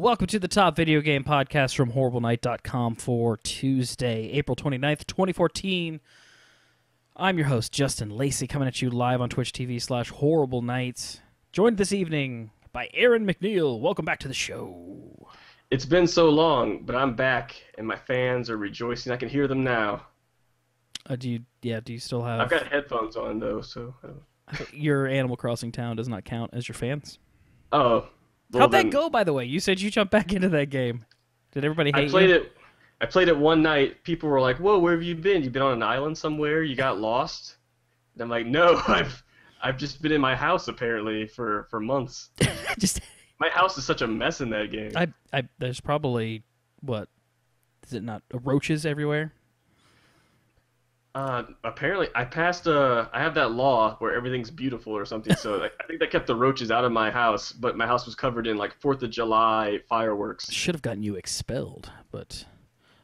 Welcome to the Top Video Game Podcast from HorribleNight.com for Tuesday, April 29th, 2014. I'm your host, Justin Lacey, coming at you live on Twitch TV slash Horrible Nights. Joined this evening by Aaron McNeal. Welcome back to the show. It's been so long, but I'm back, and my fans are rejoicing. I can hear them now. Uh, do you, yeah, do you still have... I've got headphones on, though, so... Your Animal Crossing town does not count as your fans? Oh. How'd that go, by the way? You said you jumped back into that game. Did everybody hate I played you? it. I played it one night. People were like, "Whoa, where have you been? You've been on an island somewhere? You got lost?" And I'm like, "No, I've I've just been in my house apparently for for months. Just, My house is such a mess in that game." I, I, there's probably, what, is it not, roaches everywhere? Uh, apparently, I passed uh I have that law where everything's beautiful or something. So like, I think that kept the roaches out of my house, but my house was covered in like Fourth of July fireworks. should have gotten you expelled, but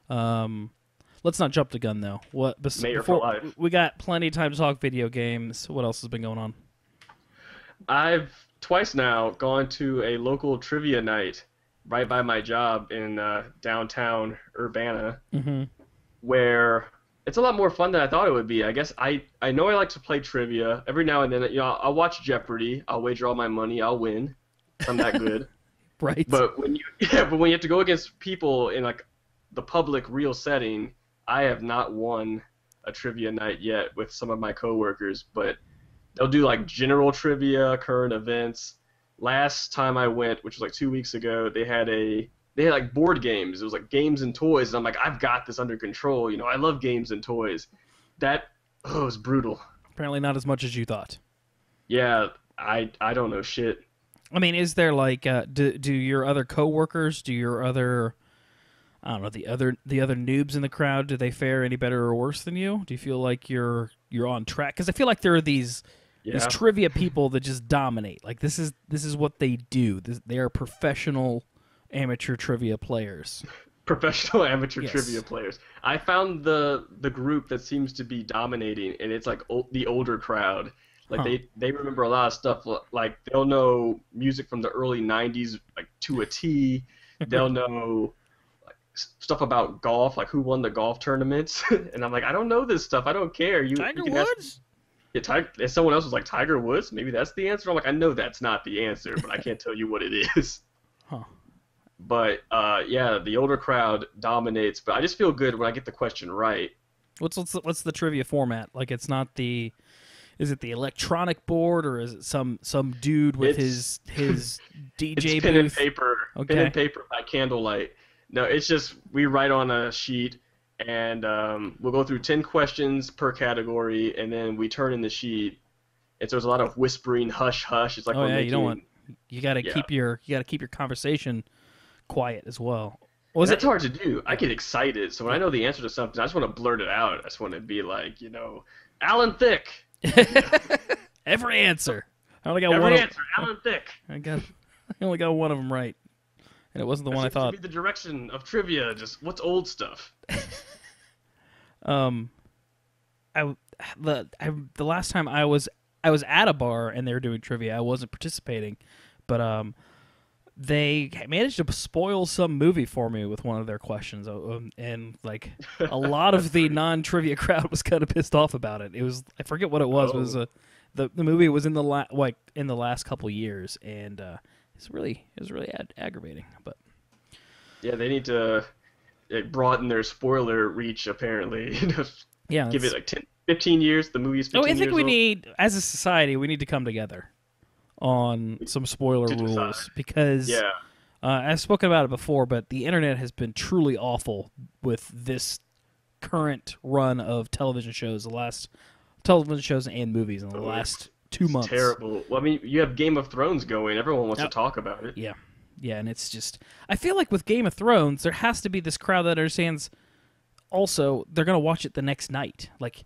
um, let's not jump the gun though. What bes- Mayor for life. we got plenty of time to talk video games. What else has been going on? I've twice now gone to a local trivia night right by my job in uh, downtown Urbana, Mm-hmm. where it's a lot more fun than I thought it would be. I guess I I know I like to play trivia every now and then. You know, I'll watch Jeopardy. I'll wager all my money. I'll win. I'm that good. Right. but when you yeah, but when you have to go against people in like the public real setting, I have not won a trivia night yet with some of my coworkers, but they'll do like general trivia, current events. Last time I went, which was like two weeks ago, they had a they had like board games. It was like games and toys, and I'm like, I've got this under control. You know, I love games and toys. That oh, it was brutal. Apparently not as much as you thought. Yeah, I I don't know shit. I mean, is there like uh, do do your other coworkers, do your other I don't know the other the other noobs in the crowd, do they fare any better or worse than you? Do you feel like you're you're on track? Because I feel like there are these Yeah. these trivia people that just dominate. Like this is this is what they do. This, they are professional amateur trivia players. professional amateur Yes. trivia players. I found the the group that seems to be dominating, and it's like o- the older crowd. Like Huh. they they remember a lot of stuff. Like they'll know music from the early '90s like to a T. They'll know like stuff about golf, like who won the golf tournaments. and I'm like, I don't know this stuff. I don't care. You, Tiger you can ask- Woods? yeah, Tiger, if someone else was like Tiger Woods, maybe that's the answer. I'm like, I know that's not the answer, but I can't tell you what it is. Huh. But uh, yeah, the older crowd dominates. But I just feel good when I get the question right. What's what's the, what's the trivia format? Like it's not the is it the electronic board or is it some some dude with his It's- his It's DJ pen and booth? paper, pen and paper by candlelight. No, it's just we write on a sheet, and um, we'll go through ten questions per category, and then we turn in the sheet. And so there's a lot of whispering, hush, hush. It's like Oh yeah, making. you don't want you got to Yeah. keep your you got to keep your conversation quiet as well. Was that's it hard to do. I get excited, so when I know the answer to something, I just want to blurt it out. I just want to be like, you know, Alan Thicke. every answer? I only got Every one. Of, answer, Alan Thicke. I got I only got one of them right, and it wasn't the That one I seems to thought. be the direction of trivia. Just what's old stuff? Um, I the I, the last time I was I was at a bar and they were doing trivia. I wasn't participating, but um, they managed to spoil some movie for me with one of their questions, uh, um, and like a lot of the non trivia crowd was kind of pissed off about it. It was I forget what it was. It was Oh. a the the movie was in the la- like in the last couple years, and uh, it's really it was really ag- aggravating. But Yeah, they need to broaden their spoiler reach. Apparently, yeah, give it like 10, 15 years. The movie's 15 Oh, I think years we old. need, as a society, we need to come together on some spoiler rules because Yeah, uh, I've spoken about it before, but the internet has been truly awful with this current run of television shows, the last television shows and movies in the Oh, last two months. terrible. Well, I mean, you have Game of Thrones going. Everyone wants Yep. to talk about it. Yeah, yeah, and it's just I feel like with Game of Thrones, there has to be this crowd that understands. Also, they're gonna watch it the next night. Like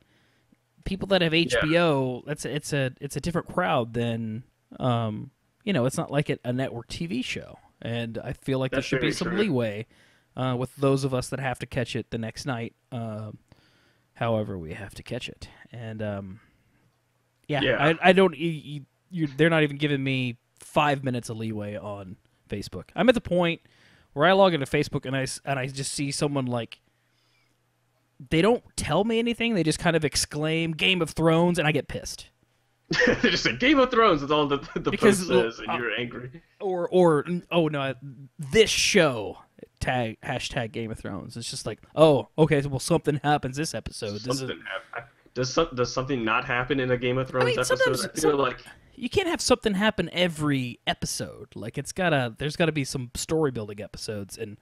people that have HBO, that's a, it's a it's a different crowd than um you know it's not like a, a network TV show, and I feel like there should be some true. leeway uh, with those of us that have to catch it the next night. Um, however, we have to catch it, and um, yeah, Yeah. I, I don't. You, you, you, they're not even giving me five minutes of leeway on Facebook. I'm at the point where I log into Facebook and I and I just see someone like they don't tell me anything. They just kind of exclaim Game of Thrones, and I get pissed. They just said Game of Thrones is all the the Because, post says, and uh, you're angry. Or or oh no, this show tag hashtag Game of Thrones. It's just like oh okay, well something happens this episode. This is Something hap- does some, does something not happen in a Game of Thrones mean, episode? I feel like you can't have something happen every episode. Like it's gotta there's gotta be some story building episodes and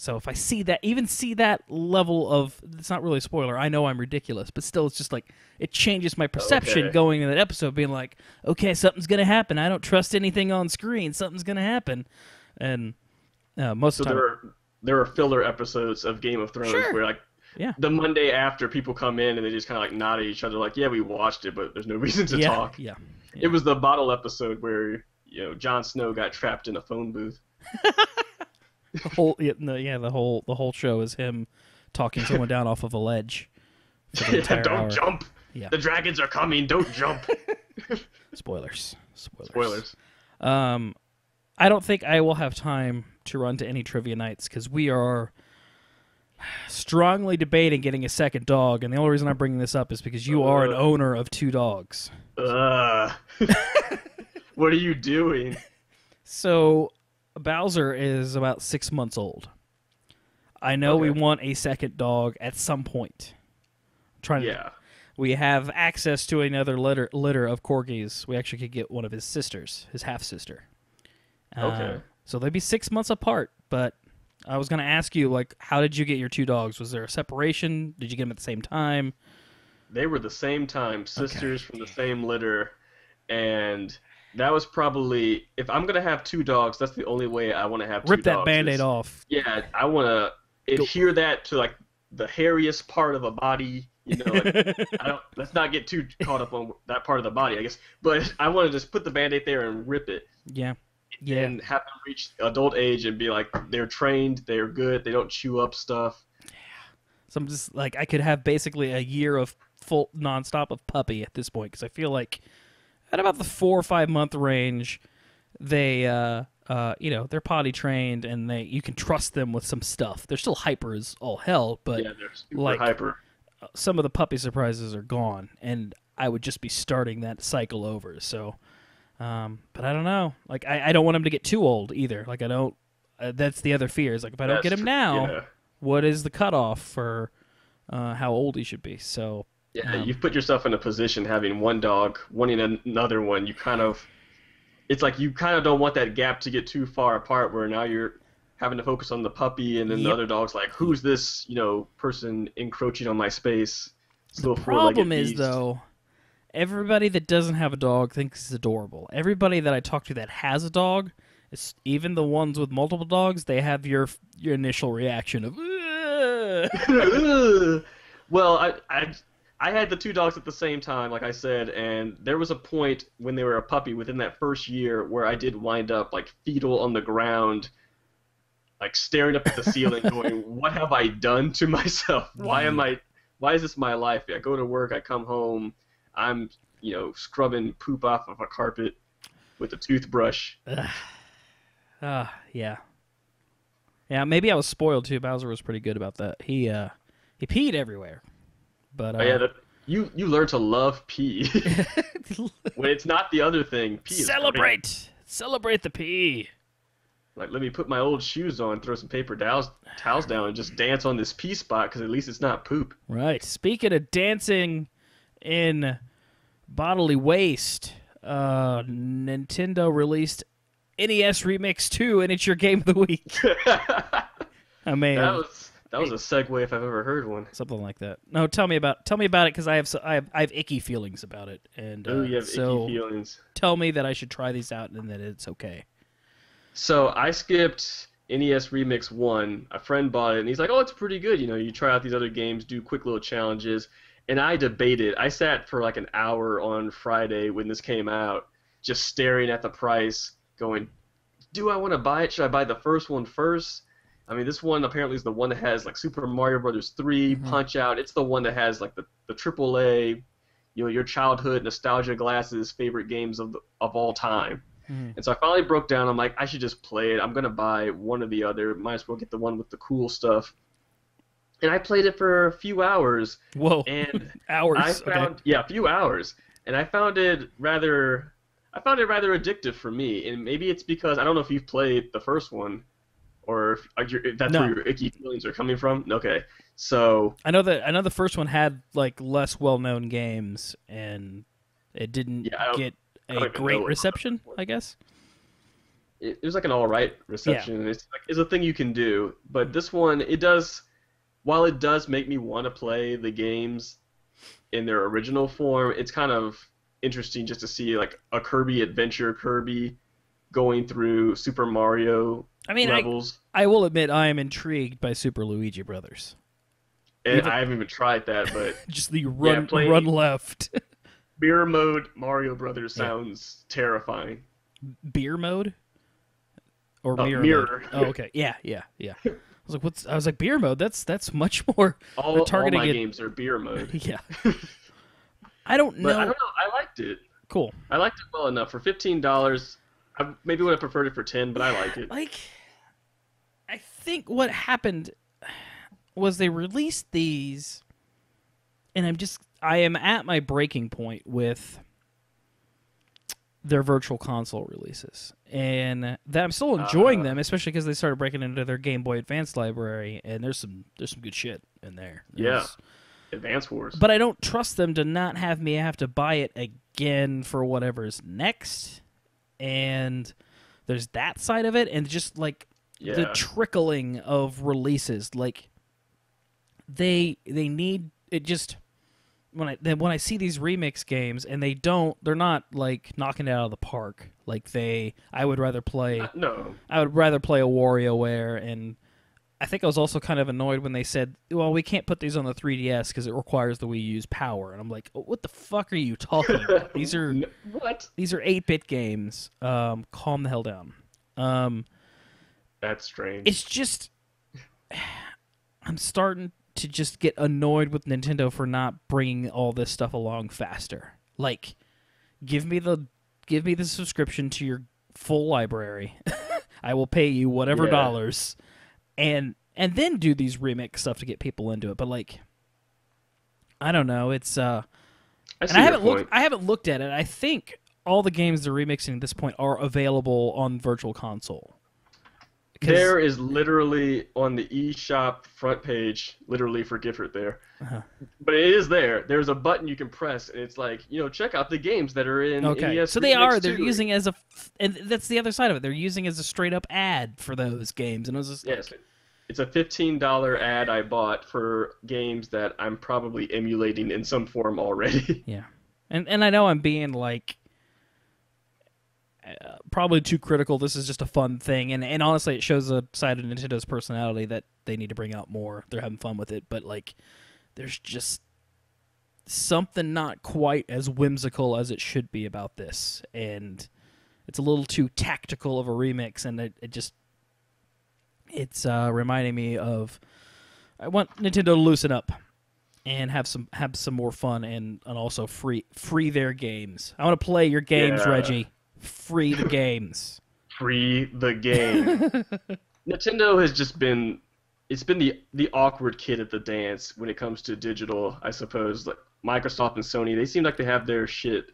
so if I see that even see that level of it's not really a spoiler, I know I'm ridiculous, but still it's just like it changes my perception Okay. going into that episode being like, okay, something's gonna happen. I don't trust anything on screen, something's gonna happen. And uh, most so of the time there are there are filler episodes of Game of Thrones Sure. where like Yeah. the Monday after people come in and they just kind of like nod at each other like yeah we watched it but there's no reason to yeah, talk. yeah. It was the bottle episode where you know Jon Snow got trapped in a phone booth. The whole yeah, no, yeah, the whole the whole show is him talking someone down off of a ledge. Don't hour. jump. Yeah. The dragons are coming. Don't jump. Spoilers. Spoilers. Spoilers. Um, I don't think I will have time to run to any trivia nights because we are strongly debating getting a second dog, and the only reason I'm bringing this up is because you are an Uh. owner of two dogs. Ugh. what are you doing? So Bowser is about six months old. I know we want a second dog at some point. trying to Yeah. we have access to another litter litter of corgis. We actually could get one of his sisters, his half sister. Um, okay. so they'd be six months apart. But I was gonna ask you, like, how did you get your two dogs? Was there a separation? Did you get them at the same time? They were the same time, sisters from the same litter, and that was probably if I'm gonna have two dogs, that's the only way I want to have two Rip that band-aid is- off. Yeah, I want to adhere that to like the hairiest part of a body. You know, like, I don't. Let's not get too caught up on that part of the body, I guess. But I want to just put the band-aid there and rip it, yeah, yeah. and have them reach adult age and be like they're trained, they're good, they don't chew up stuff. So I'm just like I could have basically a year of full nonstop of puppy at this point because I feel like at about the four or five month range, they uh uh you know they're potty trained and they you can trust them with some stuff. They're still hyper as all hell, but yeah, like- hyper. some of the puppy surprises are gone, and I would just be starting that cycle over. So, um, but I don't know. Like I, I don't want him to get too old either. Like I don't. Uh, that's the other fear is like if I don't That's get him true, now, yeah. what is the cutoff for uh, how old he should be? So Yeah, Um, you've put yourself in a position having one dog, wanting another one. You kind of, it's like you kind of don't want that gap to get too far apart where now you're having to focus on the puppy and then the other dog's like, who's this, you know, person encroaching on my space? The problem is beast. though, everybody that doesn't have a dog thinks it's adorable. Everybody that I talk to that has a dog, even the ones with multiple dogs, they have your your initial reaction of. Well, I, I I had the two dogs at the same time, like I said, and there was a point when they were a puppy within that first year where I did wind up like fetal on the ground, like staring up at the ceiling, going, "What have I done to myself? Why am I? Why is this my life? I go to work, I come home, I'm you know scrubbing poop off of a carpet with a toothbrush." Ah, yeah. Yeah, maybe I was spoiled too. Bowser was pretty good about that. He uh he peed everywhere. But uh, Oh, yeah, the, you you learn to love pee when it's not the other thing. Pee celebrate. Celebrate the pee. Like, let me put my old shoes on, throw some paper towels, towels down, and just dance on this pee spot because at least it's not poop. Right. Speaking of dancing in bodily waste, uh Nintendo released NES Remix 2 and it's your game of the week. I mean, was that was a segue if I've ever heard one. something like that. No, tell me about tell me about it cuz I have so, I have I have icky feelings about it and uh, Oh, you have so icky feelings. tell me that I should try these out and that it's okay. So I skipped NES Remix One. A friend bought it, and he's like, "Oh, it's pretty good. You know, you try out these other games, do quick little challenges." And I debated. I sat for like an hour on Friday when this came out, just staring at the price, going, "Do I want to buy it? Should I buy the first one first? I mean, this one apparently is the one that has like Super Mario Brothers 3, Mhm. Punch Out. It's the one that has like the the AAA, you know, your childhood nostalgia glasses favorite games of the, of all time. Mhm. And so I finally broke down. I'm like, I should just play it. I'm gonna buy one or the other. Might as well get the one with the cool stuff. And I played it for a few hours, Whoa, and hours. I okay. yeah, a few hours, and I found it rather, I found it rather addictive for me. And maybe it's because I don't know if you've played the first one, or if, uh, if that's No. where your icky feelings are coming from. Okay, so I know that I know the first one had like less well-known games, and it didn't Yeah, get a great reception. I guess. it, it was like an all right reception. It's like it's a thing you can do, but this one it does. While it does make me want to play the games in their original form, it's kind of interesting just to see like a Kirby adventure Kirby going through Super Mario I mean, I, levels. I will admit I am intrigued by Super Luigi Brothers. and even- I haven't even tried that, but Just the run play- run left beer mode Mario Brothers Yeah. sounds terrifying. beer mode or Oh, mirror. mirror. Mode? Oh, okay. Yeah, yeah, yeah. I was like, what's? I was like, beer mode. That's that's much more. All, They're all my it- games are beer mode. Yeah. I don't But know. I don't know. I liked it. Cool. I liked it well enough for fifteen dollars. I maybe would have preferred it for ten, but I like it. Like, I think what happened was they released these, and I'm just I am at my breaking point with their virtual console releases, and that I'm still enjoying Uh. them, especially because they started breaking into their Game Boy Advance library, and there's some there's some good shit in there. Yeah. Advance Wars. but I don't trust them to not have me have to buy it again for whatever's next. And there's that side of it, and just like yeah. the trickling of releases, like they they need it. Just when I then when I see these remix games and they don't, they're not like knocking it out of the park. Like they, I would rather play. Uh, no. I would rather play a WarioWare, and I think I was also kind of annoyed when they said, "Well, we can't put these on the 3DS because it requires the Wii U's power." And I'm like, oh, "What the fuck are you talking about? These are what? these are 8-bit games. Um, calm the hell down." Um, That's strange. it's just I'm starting to just get annoyed with Nintendo for not bringing all this stuff along faster. Like, give me the give me the subscription to your full library. I will pay you whatever Yeah. dollars, and and then do these remix stuff to get people into it. But like, I don't know. It's uh, I and I haven't point. looked. I haven't looked at it. I think all the games they're remixing at this point are available on Virtual Console. There is literally on the eShop front page, literally for Gifford there. Uh-huh. But it is there. There's a button you can press, and it's like, you know, check out the games that are in Okay, NES so they are. They're 2. using as a, and that's the other side of it. They're using as a straight up ad for those games, and it was just Yes. It's a $15 ad I bought for games that I'm probably emulating in some form already. yeah. And and I know I'm being like uh, probably too critical. This is just a fun thing, and and honestly, it shows a side of Nintendo's personality that they need to bring out more. They're having fun with it, but like, there's just something not quite as whimsical as it should be about this, and it's a little too tactical of a remix, and it, it just it's uh, reminding me of I want Nintendo to loosen up and have some have some more fun and, and also free free their games. I want to play your games, Yeah. Reggie. Free the games. Free the game. Nintendo has just been it's been the the awkward kid at the dance when it comes to digital, I suppose. Like Microsoft and Sony, they seem like they have their shit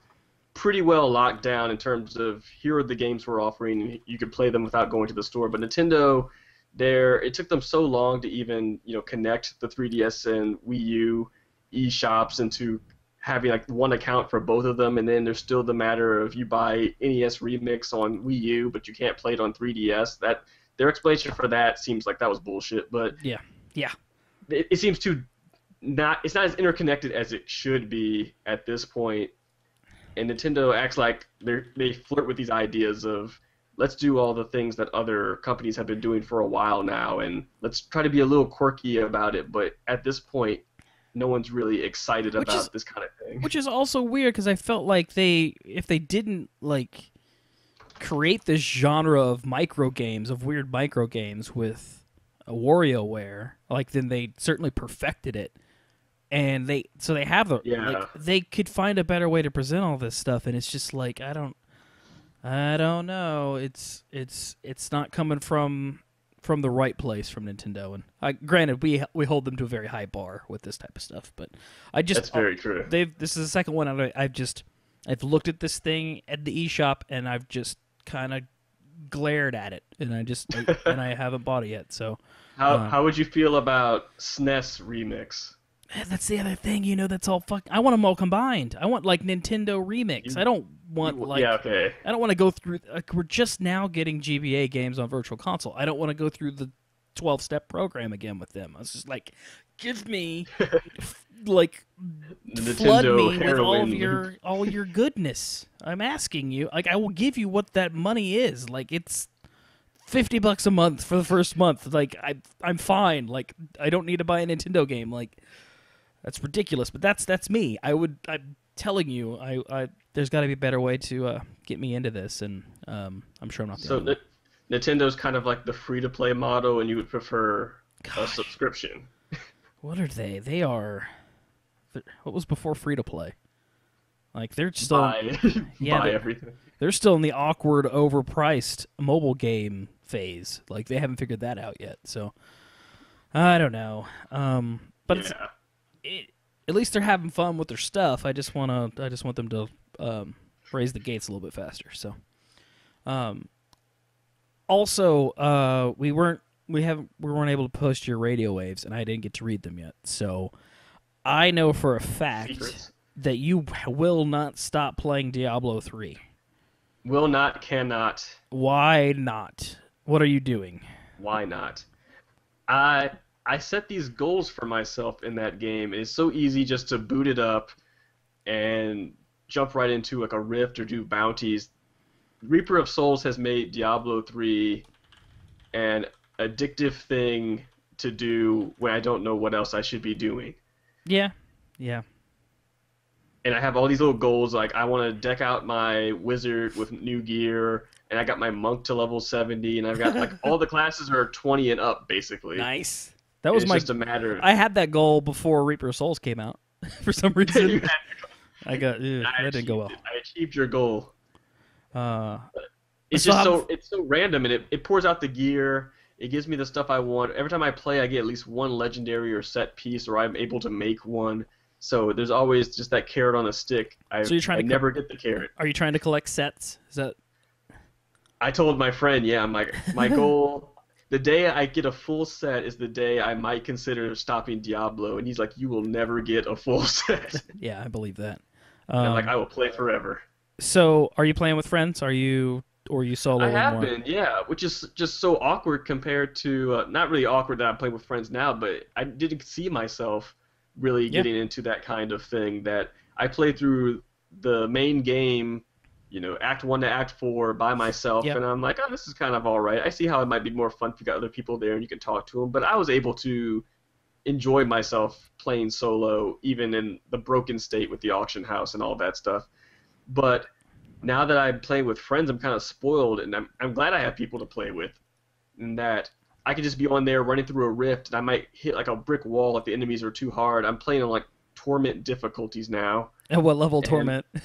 pretty well locked down in terms of here are the games we're offering and you can play them without going to the store. But Nintendo there it took them so long to even, you know, connect the 3DS and Wii U e shops into having like one account for both of them and then there's still the matter of you buy NES Remix on Wii U but you can't play it on 3DS. That their explanation for that seems like that was bullshit, but Yeah. Yeah. it, it seems to not it's not as interconnected as it should be at this point and nintendo acts like they they flirt with these ideas of let's do all the things that other companies have been doing for a while now and let's try to be a little quirky about it but at this point no one's really excited Which about is- this kind of thing Which is also weird because I felt like they if they didn't like create this genre of micro games of weird micro games with a WarioWare, like then they certainly perfected it. And they so they have the Yeah. like they could find a better way to present all this stuff and it's just like I don't I don't know. It's it's it's not coming from from the right place from Nintendo. And uh, granted, we we hold them to a very high bar with this type of stuff. But I just That's very true. they've this is the second one I- I've just I've looked at this thing at the eShop and I've just kind of glared at it and I just and I haven't bought it yet. So How Uh. how would you feel about SNES remix? Eh, that's the other thing, you know. That's all fuck. I want them all combined. I want like Nintendo remix. You- I don't want You- like yeah, okay. I don't want to go through. Like, we're just now getting GBA games on Virtual Console. I don't want to go through the twelve-step program again with them. I was just like, give me, like, flood Nintendo me with all of your all your goodness. I'm asking you. Like, I will give you what that money is. Like, it's fifty bucks a month for the first month. Like, I I'm fine. Like, I don't need to buy a Nintendo game. Like, that's ridiculous. But that's that's me. I would. I'm telling you. I. I there's got to be a better way to uh, get me into this, and um, I'm sure I'm not the So only one. Nintendo's kind of like the free to play model, and you would prefer a subscription. What are they? They are. What was before free to play? Like they're still buy Yeah, buy they- everything. they're still in the awkward, overpriced mobile game phase. Like they haven't figured that out yet. So I don't know. Um, but it's, yeah. It, at least they're having fun with their stuff. I just wanna I just want them to um, raise the gates a little bit faster. So, um, also uh, we weren't we haven't we weren't able to post your radio waves, and I didn't get to read them yet. So, I know for a fact Secrets. that you will not stop playing Diablo three. Will not, cannot. Why not? What are you doing? Why not? I I set these goals for myself in that game. It's so easy just to boot it up and jump right into like a rift or do bounties. Reaper of Souls has made Diablo 3 an addictive thing to do when I don't know what else I should be doing. Yeah, yeah. and I have all these little goals like I want to deck out my wizard with new gear, and I got my monk to level 70, and I've got like all the classes are 20 and up basically. Nice. That was it's my. just a matter. Of, I had that goal before Reaper of Souls came out. For some reason, I got ugh, I that didn't go well. it. I achieved your goal. Uh, It's just so it's so random, and it, it pours out the gear. It gives me the stuff I want. Every time I play, I get at least one legendary or set piece, or I'm able to make one. So there's always just that carrot on a stick. I, So you're trying I to co- never get the carrot. are you trying to collect sets? Is that I told my friend, yeah, I'm my goal, the day I get a full set is the day I might consider stopping Diablo. And he's like, you will never get a full set. yeah? I believe that. Um, like, I will play forever. so, are you playing with friends? Are you or are you solo? I have been, yeah, which is just so awkward compared to, uh, not really awkward that I'm playing with friends now, but I didn't see myself really Yeah. getting into that kind of thing. That I played through the main game, you know, Act 1 to Act 4 by myself, Yep. and I'm like, oh, this is kind of all right. I see how it might be more fun if you got other people there and you can talk to them, but I was able to enjoy myself playing solo, even in the broken state with the auction house and all that stuff. But now that I'm playing with friends, I'm kind of spoiled, and I'm, I'm glad I have people to play with. And that I could just be on there running through a rift, and I might hit like a brick wall if the enemies are too hard. I'm playing on like torment difficulties now. At what level And- torment?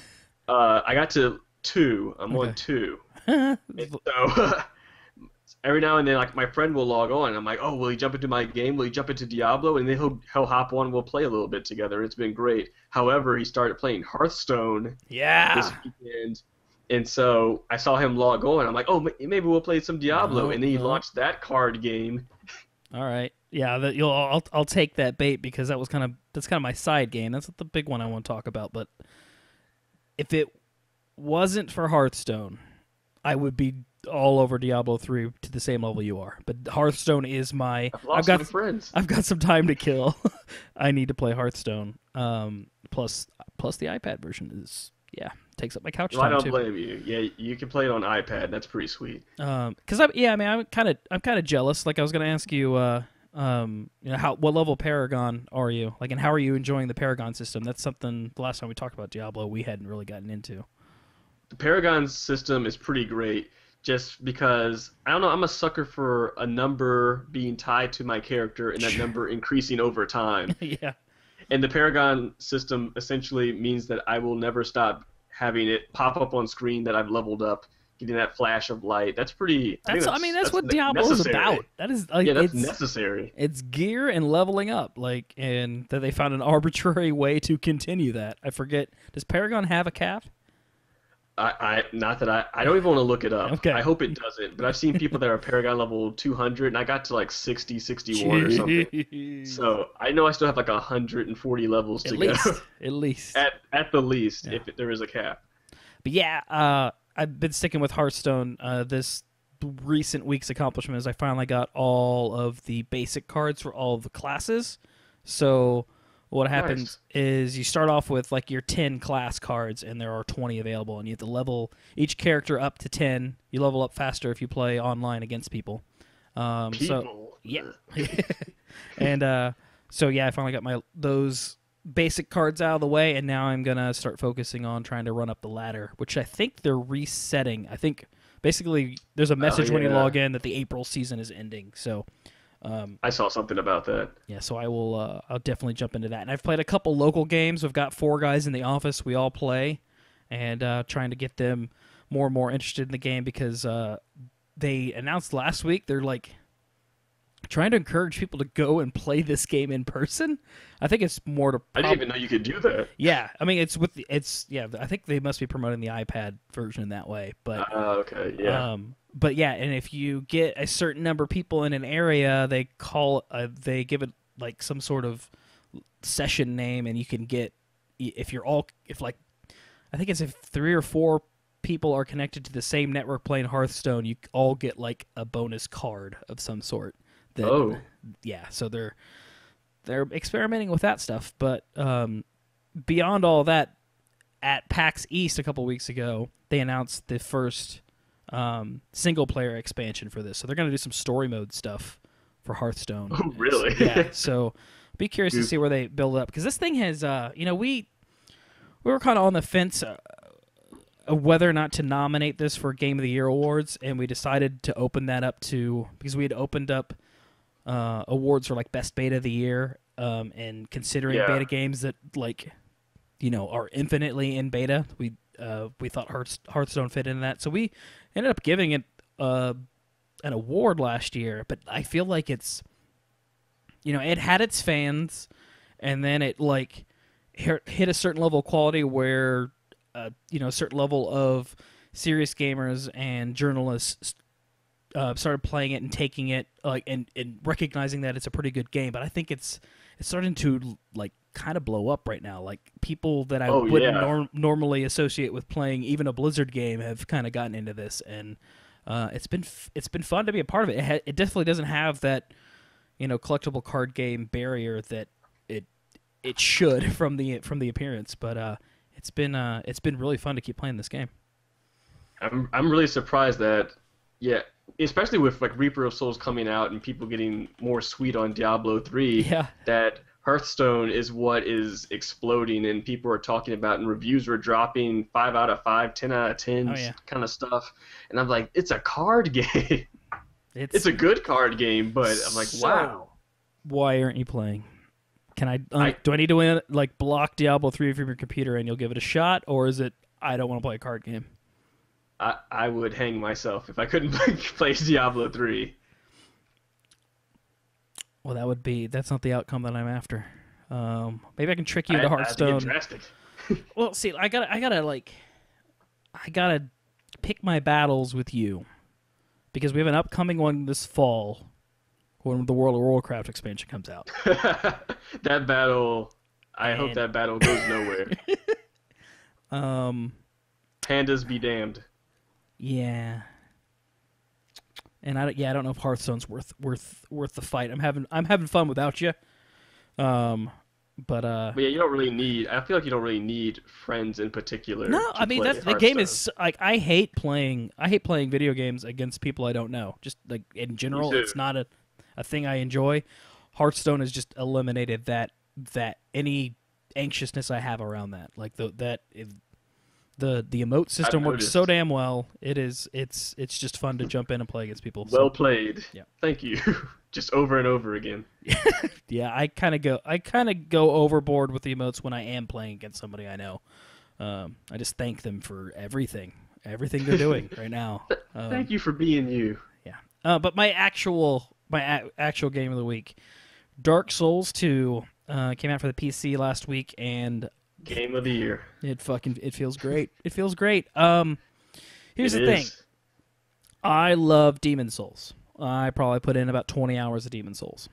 Uh, I got to two. I'm Okay. on two. So every now and then, like my friend will log on. I'm like, oh, will he jump into my game? Will he jump into Diablo? And then he'll he'll hop on. We'll play a little bit together. It's been great. However, he started playing Hearthstone this yeah. weekend. And so I saw him log on. I'm like, oh, maybe we'll play some Diablo. And then he launched that card game. All right. Yeah, that you'll I'll I'll take that bait because that was kind of that's kind of my side game. That's not the big one I want to talk about, but if it wasn't for Hearthstone, I would be all over Diablo 3 to the same level you are. But Hearthstone is my I've lost I've got friends. I've got some time to kill. I need to play Hearthstone. Um plus plus the iPad version is yeah, takes up my couch Well, I time don't too. blame you. Yeah, you can play it on iPad. That's pretty sweet. Um, cause I yeah, I mean, I'm kind of I'm kind of jealous. Like I was gonna ask you, uh, um, you know, how what level Paragon are you? Like, and how are you enjoying the Paragon system? That's something the last time we talked about Diablo, we hadn't really gotten into. The Paragon system is pretty great just because I don't know, I'm a sucker for a number being tied to my character and that number increasing over time. yeah, And the Paragon system essentially means that I will never stop having it pop up on screen that I've leveled up, getting that flash of light. That's pretty. I, That's, I mean that's, what ne- Diablo is about. That is like Yeah, that's it's necessary. it's gear and leveling up, like and that they found an arbitrary way to continue that. I forget. Does Paragon have a cap? I, I not that I I don't even want to look it up. Okay. I hope it doesn't. But I've seen people that are Paragon level 200, and I got to like 60, 61 or something. So I know I still have like 140 levels to at go. least, at least. at at the least, Yeah. if there is a cap. But yeah, uh, I've been sticking with Hearthstone. Uh, this recent week's accomplishment is I finally got all of the basic cards for all of the classes. So what happens is you start off with like your 10 class cards and there are 20 available and you have to level each character up to 10 you level up faster if you play online against people um, so People. yeah. and uh, so yeah, I finally got my those basic cards out of the way, and now I'm gonna start focusing on trying to run up the ladder, which I think they're resetting. I think basically there's a message when you log in that the April season is ending. So um, I saw something about that. yeah, so I will uh, I'll definitely jump into that. And I've played a couple local games. We've got four guys in the office. We all play, and uh, trying to get them more and more interested in the game because uh, they announced last week they're like trying to encourage people to go and play this game in person. I think it's more to I didn't even know you could do that. yeah. I mean, it's with the, it's yeah. I think they must be promoting the iPad version in that way, but Uh, okay, yeah. um, but yeah, and if you get a certain number of people in an area, they call uh, they give it like some sort of session name, and you can get if you're all if like I think it's if three or four people are connected to the same network playing Hearthstone, you all get like a bonus card of some sort. That, Oh. yeah. So they're they're experimenting with that stuff, but um, beyond all that, at PAX East a couple weeks ago, they announced the first um, single player expansion for this. So they're going to do some story mode stuff for Hearthstone. Oh, really? yeah. So be curious to see where they build up because this thing has, uh, you know, we we were kind of on the fence. Uh, of whether or not to nominate this for Game of the Year awards, and we decided to open that up to because we had opened up uh, awards for like best beta of the year, um, and considering Yeah. beta games that like you know are infinitely in beta, we uh, we thought Hearth- Hearthstone fit in that, so we ended up giving it uh, an award last year. But I feel like it's you know it had its fans, and then it like hit a certain level of quality where uh, you know a certain level of serious gamers and journalists uh, started playing it and taking it like and, and recognizing that it's a pretty good game. But I think it's it's starting to like kind of blow up right now. Like people that I Oh, wouldn't yeah. norm- normally associate with playing even a Blizzard game have kind of gotten into this, and uh, it's been f- it's been fun to be a part of it. It, ha- it definitely doesn't have that you know collectible card game barrier that it it should from the from the appearance, but uh, it's been uh, it's been really fun to keep playing this game. I'm I'm really surprised that yeah, especially with like Reaper of Souls coming out and people getting more sweet on Diablo 3 Yeah, that Hearthstone is what is exploding and people are talking about and reviews are dropping 5 out of five, ten out of 10 Oh, yeah. kind of stuff. And I'm like, it's a card game. it's, it's a good card game, but I'm like, So- wow. why aren't you playing? Can I, uh, I- do I need to like block Diablo three from your computer and you'll give it a shot, or is it I don't want to play a card game? I, I would hang myself if I couldn't play Diablo 3. Well, that would be that's not the outcome that I'm after. Um, maybe I can trick you into I have to Hearthstone. drastic. Well, see, I got to I gotta like, I gotta pick my battles with you, because we have an upcoming one this fall, when the World of Warcraft expansion comes out. that battle, I hope that battle goes nowhere. Um, Pandas be damned. yeah, and I don't- yeah I don't know if Hearthstone's worth worth worth the fight. I'm having I'm having fun without you. Um, but uh, But yeah, you don't really need. I feel like you don't really need friends in particular. no, I mean that's the game is like I hate playing I hate playing video games against people I don't know. Just like in general, it's not a a thing I enjoy. Hearthstone has just eliminated that that any anxiousness I have around that. Like the that the the emote system works so damn well. It is it's it's just fun to jump in and play against people. So, Well played. Yeah. Thank you. Just over and over again. yeah, I kind of go I kind of go overboard with the emotes when I am playing against somebody I know. Um, I just thank them for everything. everything they're doing right now. Um, Thank you for being you. Yeah. Uh, but my actual my a- actual game of the week, Dark Souls 2, uh, came out for the PC last week, and Game of the year. it fucking it feels great. It feels great. Um, here's It the thing. I love Demon's Souls. I probably put in about 20 hours of Demon's Souls.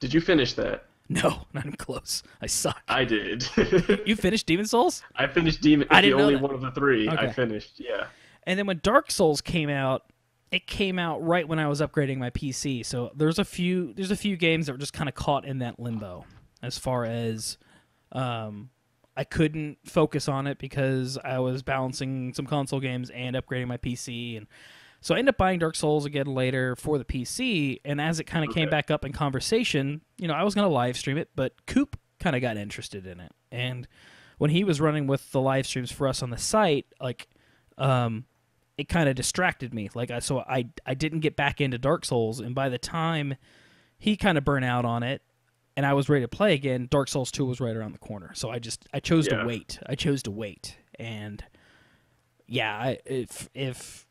Did you finish that? No, not even close. I suck. I did. You finished Demon's Souls? I finished Demon. I the didn't know only that. one of the three Okay. I finished. Yeah. And then when Dark Souls came out, it came out right when I was upgrading my PC. So there's a few there's a few games that were just kind of caught in that limbo as far as um I couldn't focus on it because I was balancing some console games and upgrading my PC and so I ended up buying Dark Souls again later for the PC and as it kind of came back up in conversation, you know, I was going to live stream it, but Coop kind of got interested in it. And when he was running with the live streams for us on the site, like um it kind of distracted me. Like I so I I didn't get back into Dark Souls, and by the time he kind of burned out on it, and I was ready to play again, Dark Souls Two was right around the corner. So I just I chose Yeah. to wait. I chose to wait, and yeah, I, if if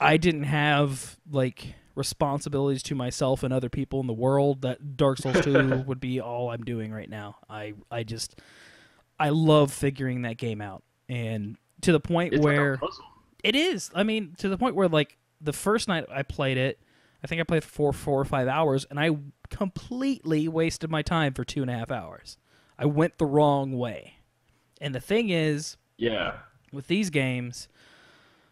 I didn't have like responsibilities to myself and other people in the world, that Dark Souls Two would be all I'm doing right now. I I just I love figuring that game out, and to the point It's where like a puzzle. it is. I mean, to the point where like the first night I played it, I think I played for four or five hours, and I completely wasted my time for two and a half hours. I went the wrong way. And the thing is, Yeah. with these games,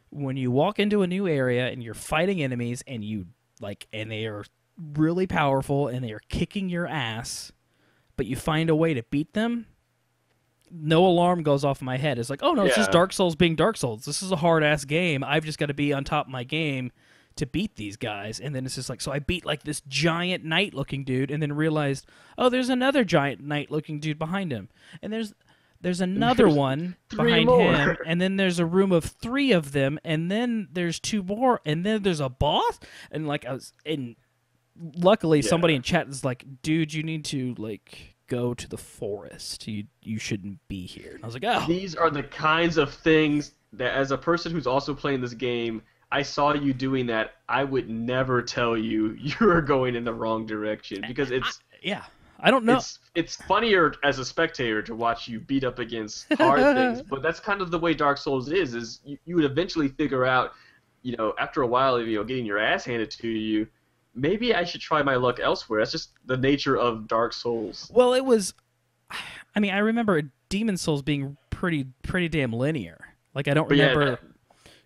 when you walk into a new area and you're fighting enemies and you like and they are really powerful and they are kicking your ass, but you find a way to beat them, no alarm goes off in my head. It's like, oh no, it's just Dark Souls being Dark Souls. This is a hard ass game. I've just got to be on top of my game to beat these guys. And then it's just like, so I beat like this giant knight looking dude, and then realized, oh, there's another giant knight looking dude behind him, and there's there's another There's one behind more. him, and then there's a room of three of them, and then there's two more, and then there's a boss, and like I was, and luckily Yeah. somebody in chat is like, dude, you need to like go to the forest. You you shouldn't be here. And I was like, oh, These are the kinds of things that, as a person who's also playing this game, I saw you doing that. I would never tell you you are going in the wrong direction because it's yeah. I don't know. it's it's funnier as a spectator to watch you beat up against hard things. But that's kind of the way Dark Souls is. Is you, you would eventually figure out, you know, after a while of you know getting your ass handed to you, maybe I should try my luck elsewhere. That's just the nature of Dark Souls. Well, it was. I mean, I remember Demon's Souls being pretty pretty damn linear. Like I don't But yeah, remember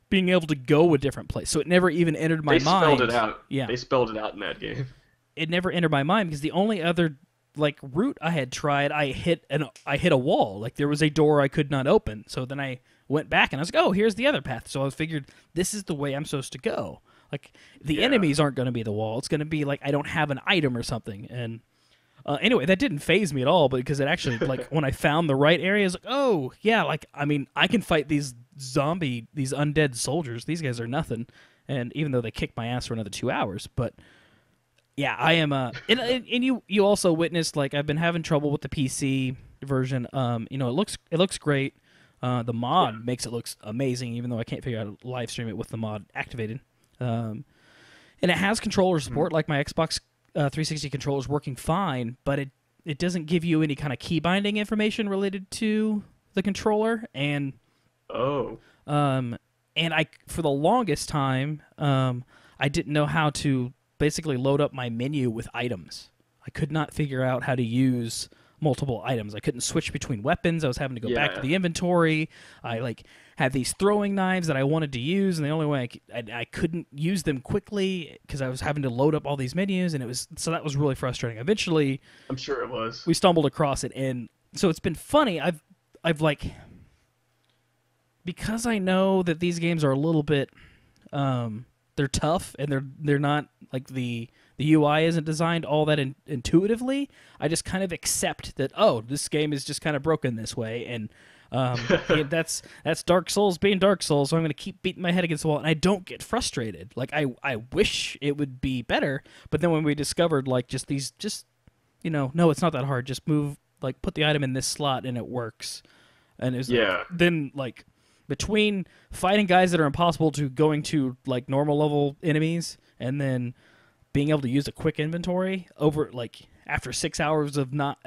being able to go a different place, so it never even entered my they mind. spelled it out. Yeah. They spelled it out in that game. it never entered my mind because the only other like route I had tried, I hit an I hit a wall. Like there was a door I could not open. So then I went back and I was like, oh, here's the other path. So I figured this is the way I'm supposed to go. Like the Yeah. enemies aren't going to be the wall. It's going to be like I don't have an item or something. And uh, anyway, that didn't phase me at all. But because it actually like when I found the right area, I was like, oh yeah, like I mean I can fight these zombie these undead soldiers. These guys are nothing. And even though they kicked my ass for another two hours, but yeah, I am. Uh, and, and you you also witnessed like I've been having trouble with the PC version. Um, you know, it looks it looks great. Uh, the mod makes it looks amazing, even though I can't figure out how to live stream it with the mod activated. Um, and it has controller support, like my Xbox uh, 360 controller is working fine, but it it doesn't give you any kind of key binding information related to the controller and Oh. um, and I for the longest time um, I didn't know how to basically load up my menu with items. I could not figure out how to use multiple items. I couldn't switch between weapons. I was having to go back to the inventory. I like had these throwing knives that I wanted to use, and the only way I I couldn't use them quickly because I was having to load up all these menus, and it was so that was really frustrating. Eventually, I'm sure it was. we stumbled across it and so it's been funny i've i've like because i know that these games are a little bit um they're tough and they're they're not like the the ui isn't designed all that in, intuitively i just kind of accept that oh this game is just kind of broken this way and um, that's that's Dark Souls being Dark Souls, so I'm going to keep beating my head against the wall, and I don't get frustrated. Like I, I wish it would be better, but then when we discovered like just these, just you know, no, it's not that hard. Just move, like, put the item in this slot and it works. And it was Yeah. then like between fighting guys that are impossible to going to like normal level enemies and then being able to use a quick inventory over like after six hours of not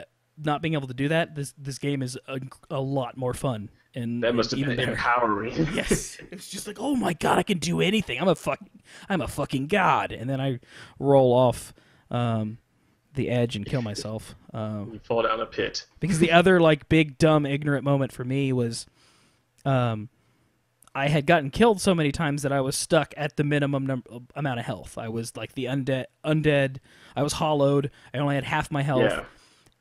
not being able to do that, this this game is a, a lot more fun. And That must have even been better. empowering. yes, it's just like, oh my god, I can do anything. I'm a fucking, I'm a fucking god. And then I roll off um, the edge and kill myself. Um, you fall down a pit. because the other like big dumb ignorant moment for me was um I had gotten killed so many times that I was stuck at the minimum num- amount of health. I was like the undead undead. I was hollowed. I only had half my health. Yeah.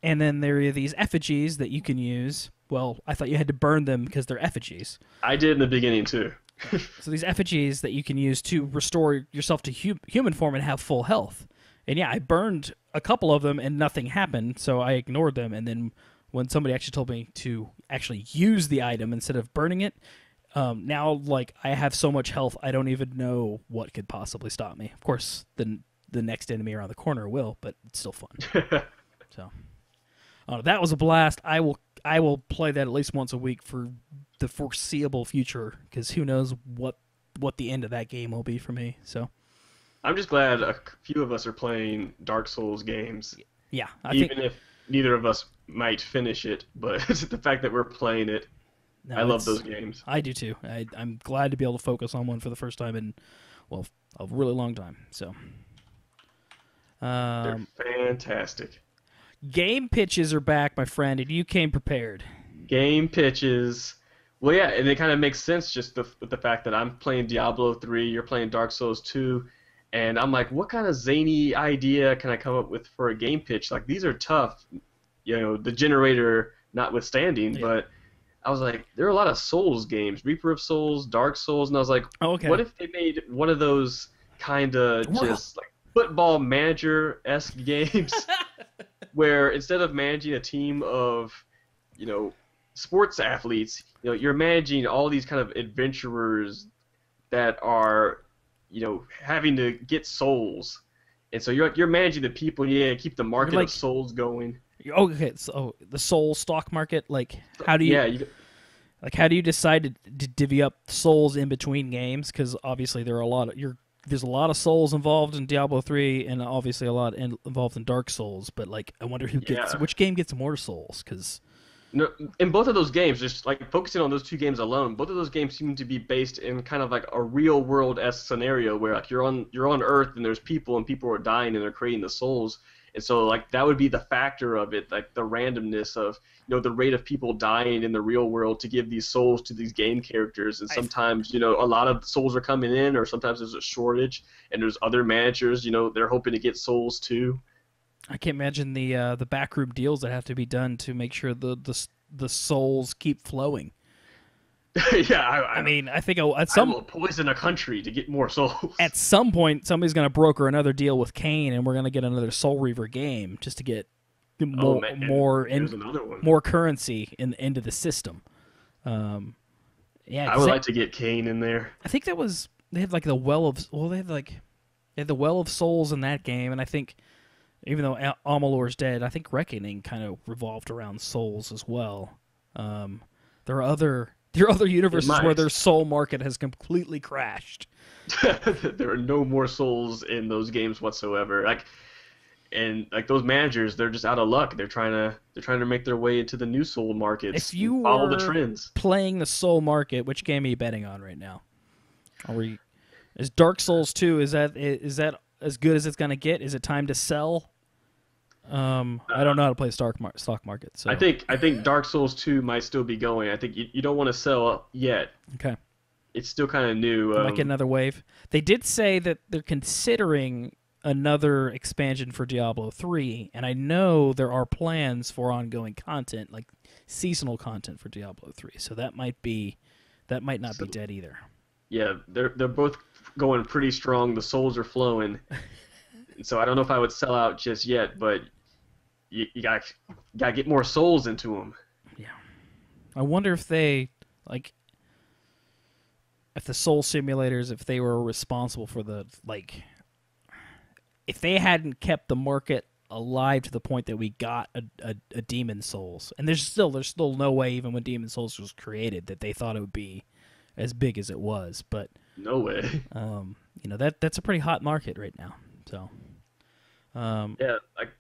And then there are these effigies that you can use. Well, I thought you had to burn them because they're effigies. I did in the beginning too. So these effigies that you can use to restore yourself to hu- human form and have full health. And yeah, I burned a couple of them and nothing happened, so I ignored them. And then when somebody actually told me to actually use the item instead of burning it, um, now like I have so much health, I don't even know what could possibly stop me. Of course, the the next enemy around the corner will, but it's still fun. so, uh, that was a blast. I will I will play that at least once a week for the foreseeable future because who knows what what the end of that game will be for me. So I'm just glad a few of us are playing Dark Souls games, yeah, I even think if neither of us might finish it. But the fact that we're playing it, no, I love those games. I do too. I, I'm glad to be able to focus on one for the first time in well a really long time. So. They're Um, fantastic. game pitches are back, my friend, and you came prepared. Game pitches. Well, yeah, and it kind of makes sense just the, with the fact that I'm playing Diablo 3, you're playing Dark Souls 2, and I'm like, what kind of zany idea can I come up with for a game pitch? Like, these are tough, you know, the generator notwithstanding, Yeah. but I was like, there are a lot of Souls games, Reaper of Souls, Dark Souls, and I was like, Oh, okay. what if they made one of those kind of just like football manager esque games where instead of managing a team of, you know, sports athletes, you know, you're managing all these kind of adventurers that are, you know, having to get souls. And so you're you're managing the people, yeah, keep the market like- of souls going. Oh, okay. So oh, the soul stock market, like how do you yeah, you, like how do you decide to, to divvy up souls in between games? Because obviously there are a lot of you're there's a lot of souls involved in Diablo three, and obviously a lot in, involved in Dark Souls. But like, I wonder who gets Yeah. which game gets more souls? Because No, in both of those games, just like focusing on those two games alone, both of those games seem to be based in kind of like a real world esque scenario where like you're on you're on Earth and there's people and people are dying and they're creating the souls, and so like that would be the factor of it, like the randomness of you know the rate of people dying in the real world to give these souls to these game characters, and sometimes you know a lot of souls are coming in, or sometimes there's a shortage, and there's other managers, you know, they're hoping to get souls too. I can't imagine the uh, the backroom deals that have to be done to make sure the the the souls keep flowing. yeah, I, I mean, I think at I some will poison a country to get more souls. at some point somebody's going to broker another deal with Kain, and we're going to get another Soul Reaver game just to get more Oh, man. more in, more currency in into the system. Um, yeah, I would they- like to get Kain in there. I think that was they had like the well of well they had like they had the well of souls in that game, and I think even though Al- Amalur's dead, I think Reckoning kind of revolved around souls as well. Um, there are other there are other universes where their soul market has completely crashed. there are no more souls in those games whatsoever. Like, and like those managers, they're just out of luck. They're trying to they're trying to make their way into the new soul markets. If you follow the trends, Playing the soul market, which game are you betting on right now? Are we is Dark Souls two? Is that is that as good as it's gonna get? Is it time to sell? Um, I don't know how to play stock mar- stock market. So I think I think Dark Souls 2 might still be going. I think you, you don't want to sell yet. okay. It's still kind of new. Um, get another wave. They did say that they're considering another expansion for Diablo 3, and I know there are plans for ongoing content, like seasonal content for Diablo 3. So that might be that might not be dead either. yeah, they're they're both going pretty strong. The souls are flowing. So I don't know if I would sell out just yet, but you, you got got to get more souls into them. Yeah, I wonder if they like if the soul simulators if they were responsible for the like if they hadn't kept the market alive to the point that we got a, a, a Demon's Souls and there's still there's still no way even when Demon's Souls was created that they thought it would be as big as it was. But No way. um, you know that that's a pretty hot market right now. So um, Yeah, like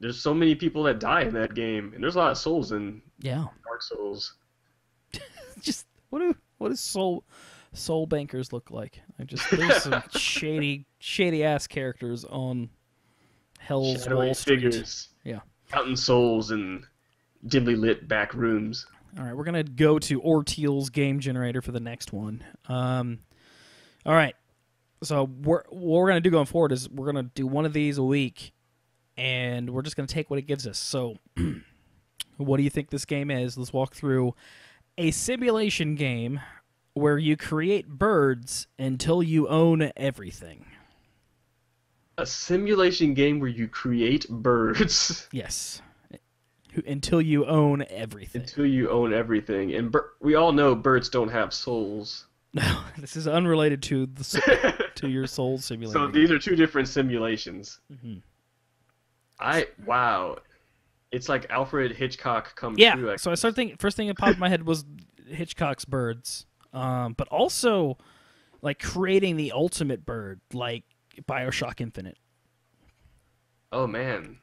there's so many people that die in that game, and there's a lot of souls in yeah, Dark Souls. just what do what does soul soul bankers look like? I just there's some shady shady ass characters on Hell's Shadowy Wall Street. figures. Yeah. Counting souls in dimly lit back rooms. All right, we're gonna go to Orteil's game generator for the next one. Um, all right, so we're, what we're gonna do going forward is we're gonna do one of these a week, and we're just gonna take what it gives us. So, what do you think this game is? Let's walk through a simulation game where you create birds until you own everything. A simulation game where you create birds Yes, until you own everything. until you own everything. And we all know birds don't have souls. No, this is unrelated to the to your soul simulator. so these are two different simulations. Mhm. I wow, it's like Alfred Hitchcock come Yeah. true. So I started thinking. First thing that popped in my head was Hitchcock's birds, um, but also like creating the ultimate bird, like Bioshock Infinite. Oh man,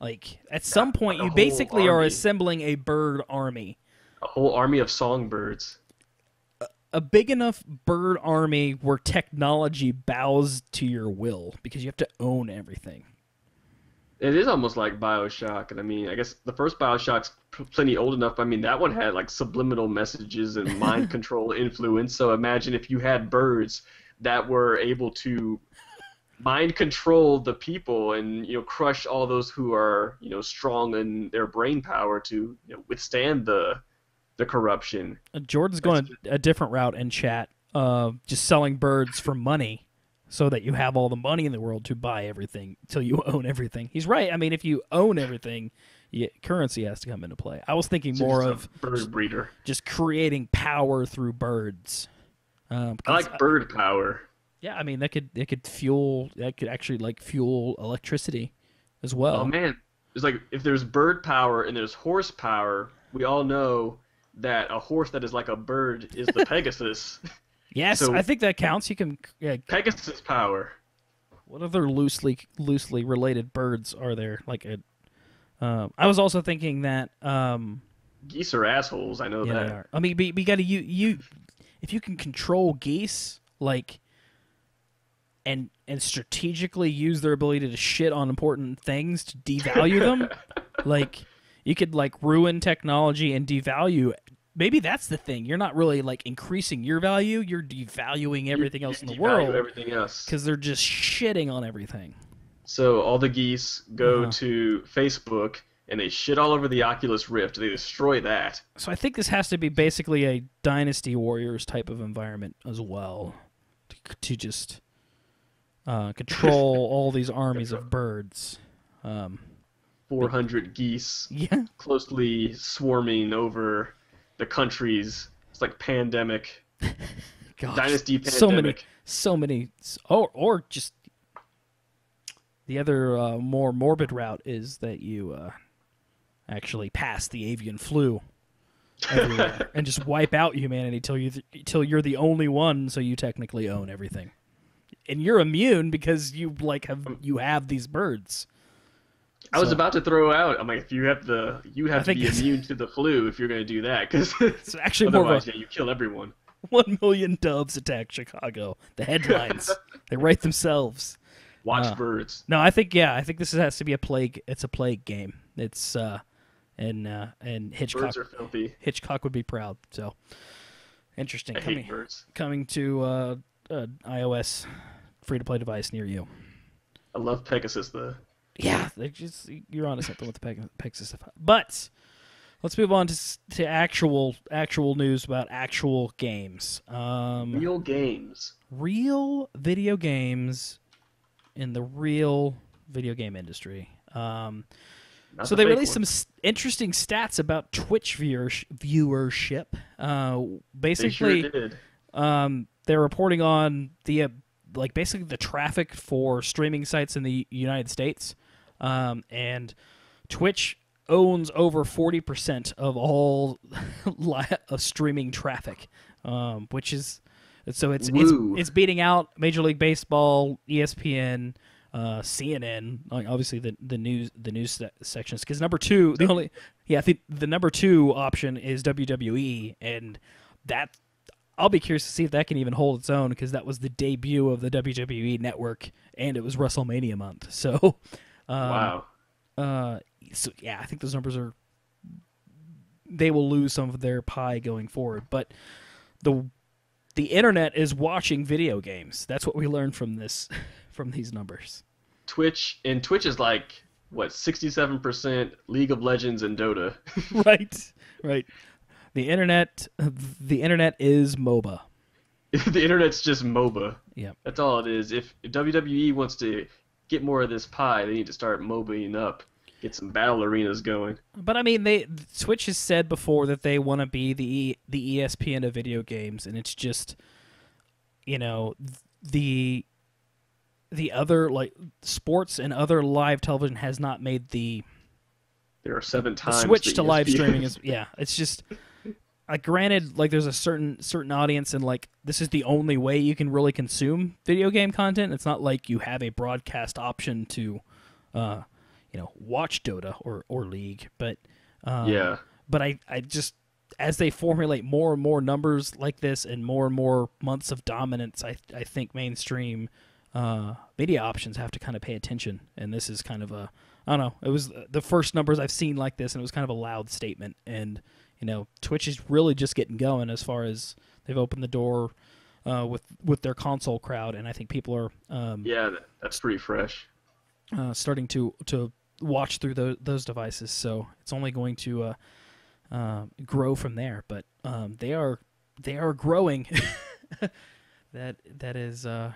Like at some point, you basically are assembling a bird army, a whole army of songbirds. a big enough bird army where technology bows to your will because you have to own everything. It is almost like Bioshock, and I mean, I guess the first Bioshock's plenty old enough. I mean, that one had like subliminal messages and mind control influence. So imagine if you had birds that were able to mind control the people and you know crush all those who are you know strong in their brain power to you know, withstand the the corruption. Uh, Jordan's going a, a different route in chat, uh, just selling birds for money, so that you have all the money in the world to buy everything till you own everything. He's right. I mean, if you own everything, yeah, currency has to come into play. I was thinking So more of bird breeder. just creating power through birds. Um, I like bird power. yeah, I mean that could it could fuel that could actually like fuel electricity as well. Oh man, it's like if there's bird power and there's horse power, we all know that a horse that is like a bird is the Pegasus. yes, so- I think that counts. You can. Yeah, Pegasus power. What other loosely loosely related birds are there? Like a, um, I was also thinking that um, Geese are assholes. I know yeah, that. they are. I mean, we, we got to you you if you can control geese like and and strategically use their ability to shit on important things to devalue them, like you could like ruin technology and devalue. Maybe that's the thing. You're not really like increasing your value. You're devaluing everything else in the world Everything else. because they're just shitting on everything. So all the geese go Uh-huh. to Facebook and they shit all over the Oculus Rift. They destroy that. So I think this has to be basically a Dynasty Warriors type of environment as well, to, to just uh, control all these armies of birds. Um, 400 geese yeah, closely swarming over the countries. It's like pandemic. gosh, Dynasty so many, so many, or or just the other uh, more morbid route is that you uh, actually pass the avian flu and just wipe out humanity till you till you're the only one, so you technically own everything, and you're immune because you like have you have these birds. I was So- about to throw out. I'm like, if you have the, you I have to be immune to the flu if you're going to do that, because It's actually more otherwise, a yeah, you kill everyone. one million doves attack Chicago. The headlines they write themselves. Watch Uh, birds. No, I think yeah, I think this has to be a plague. It's a plague game. It's uh, and uh, and Hitchcock Birds are filthy. Hitchcock would be proud. So interesting. I coming coming to uh, uh, iOS free to play device near you. I love Pegasus though. Yeah, they just you're onto something with the Peg- Pegasus stuff. But let's move on to to actual actual news about actual games. Um, Real games. real video games in the real video game industry. Um, so the they fake released some s- interesting stats about Twitch viewer- viewership. Uh, They sure basically, did. um, they're reporting on the uh, like basically the traffic for streaming sites in the United States, um, and Twitch owns over 40% of all li- uh, streaming traffic, um, which is so it's, it's it's beating out Major League Baseball, ESPN, uh, CNN, like obviously the the news the news sections. Because number two the only yeah I think the number two option is WWE and that I'll be curious to see if that can even hold its own because that was the debut of the WWE network and it was WrestleMania month. So wow. uh, so yeah, I think those numbers are. They will lose some of their pie going forward, but the the internet is watching video games. That's what we learned from this from these numbers. Twitch and Twitch is like what 67% League of Legends and Dota. right, right. The internet, the internet is MOBA. the internet's just MOBA. Yeah. That's all it is. If WWE wants to get more of this pie, they need to start MOBAing up, get some battle arenas going. But I mean, they Twitch has said before that they want to be the the ESPN of video games, and it's just, you know, the the other like sports and other live television has not made the, There are seven the times switch the to live streaming. Is yeah, it's just. Like granted, like there's a certain certain audience, and like this is the only way you can really consume video game content. It's not like you have a broadcast option to, uh, you know, watch Dota or or League, but um, yeah. but I, I just as they formulate more and more numbers like this and more and more months of dominance, I I think mainstream uh, media options have to kind of pay attention. And this is kind of a I don't know. It was the first numbers I've seen like this, and it was kind of a loud statement. And you know, Twitch is really just getting going as far as they've opened the door uh, with with their console crowd, and I think people are um, Yeah, that's pretty fresh. uh, starting to to watch through those those devices. So it's only going to uh, uh, grow from there. But um, they are they are growing. that that is uh,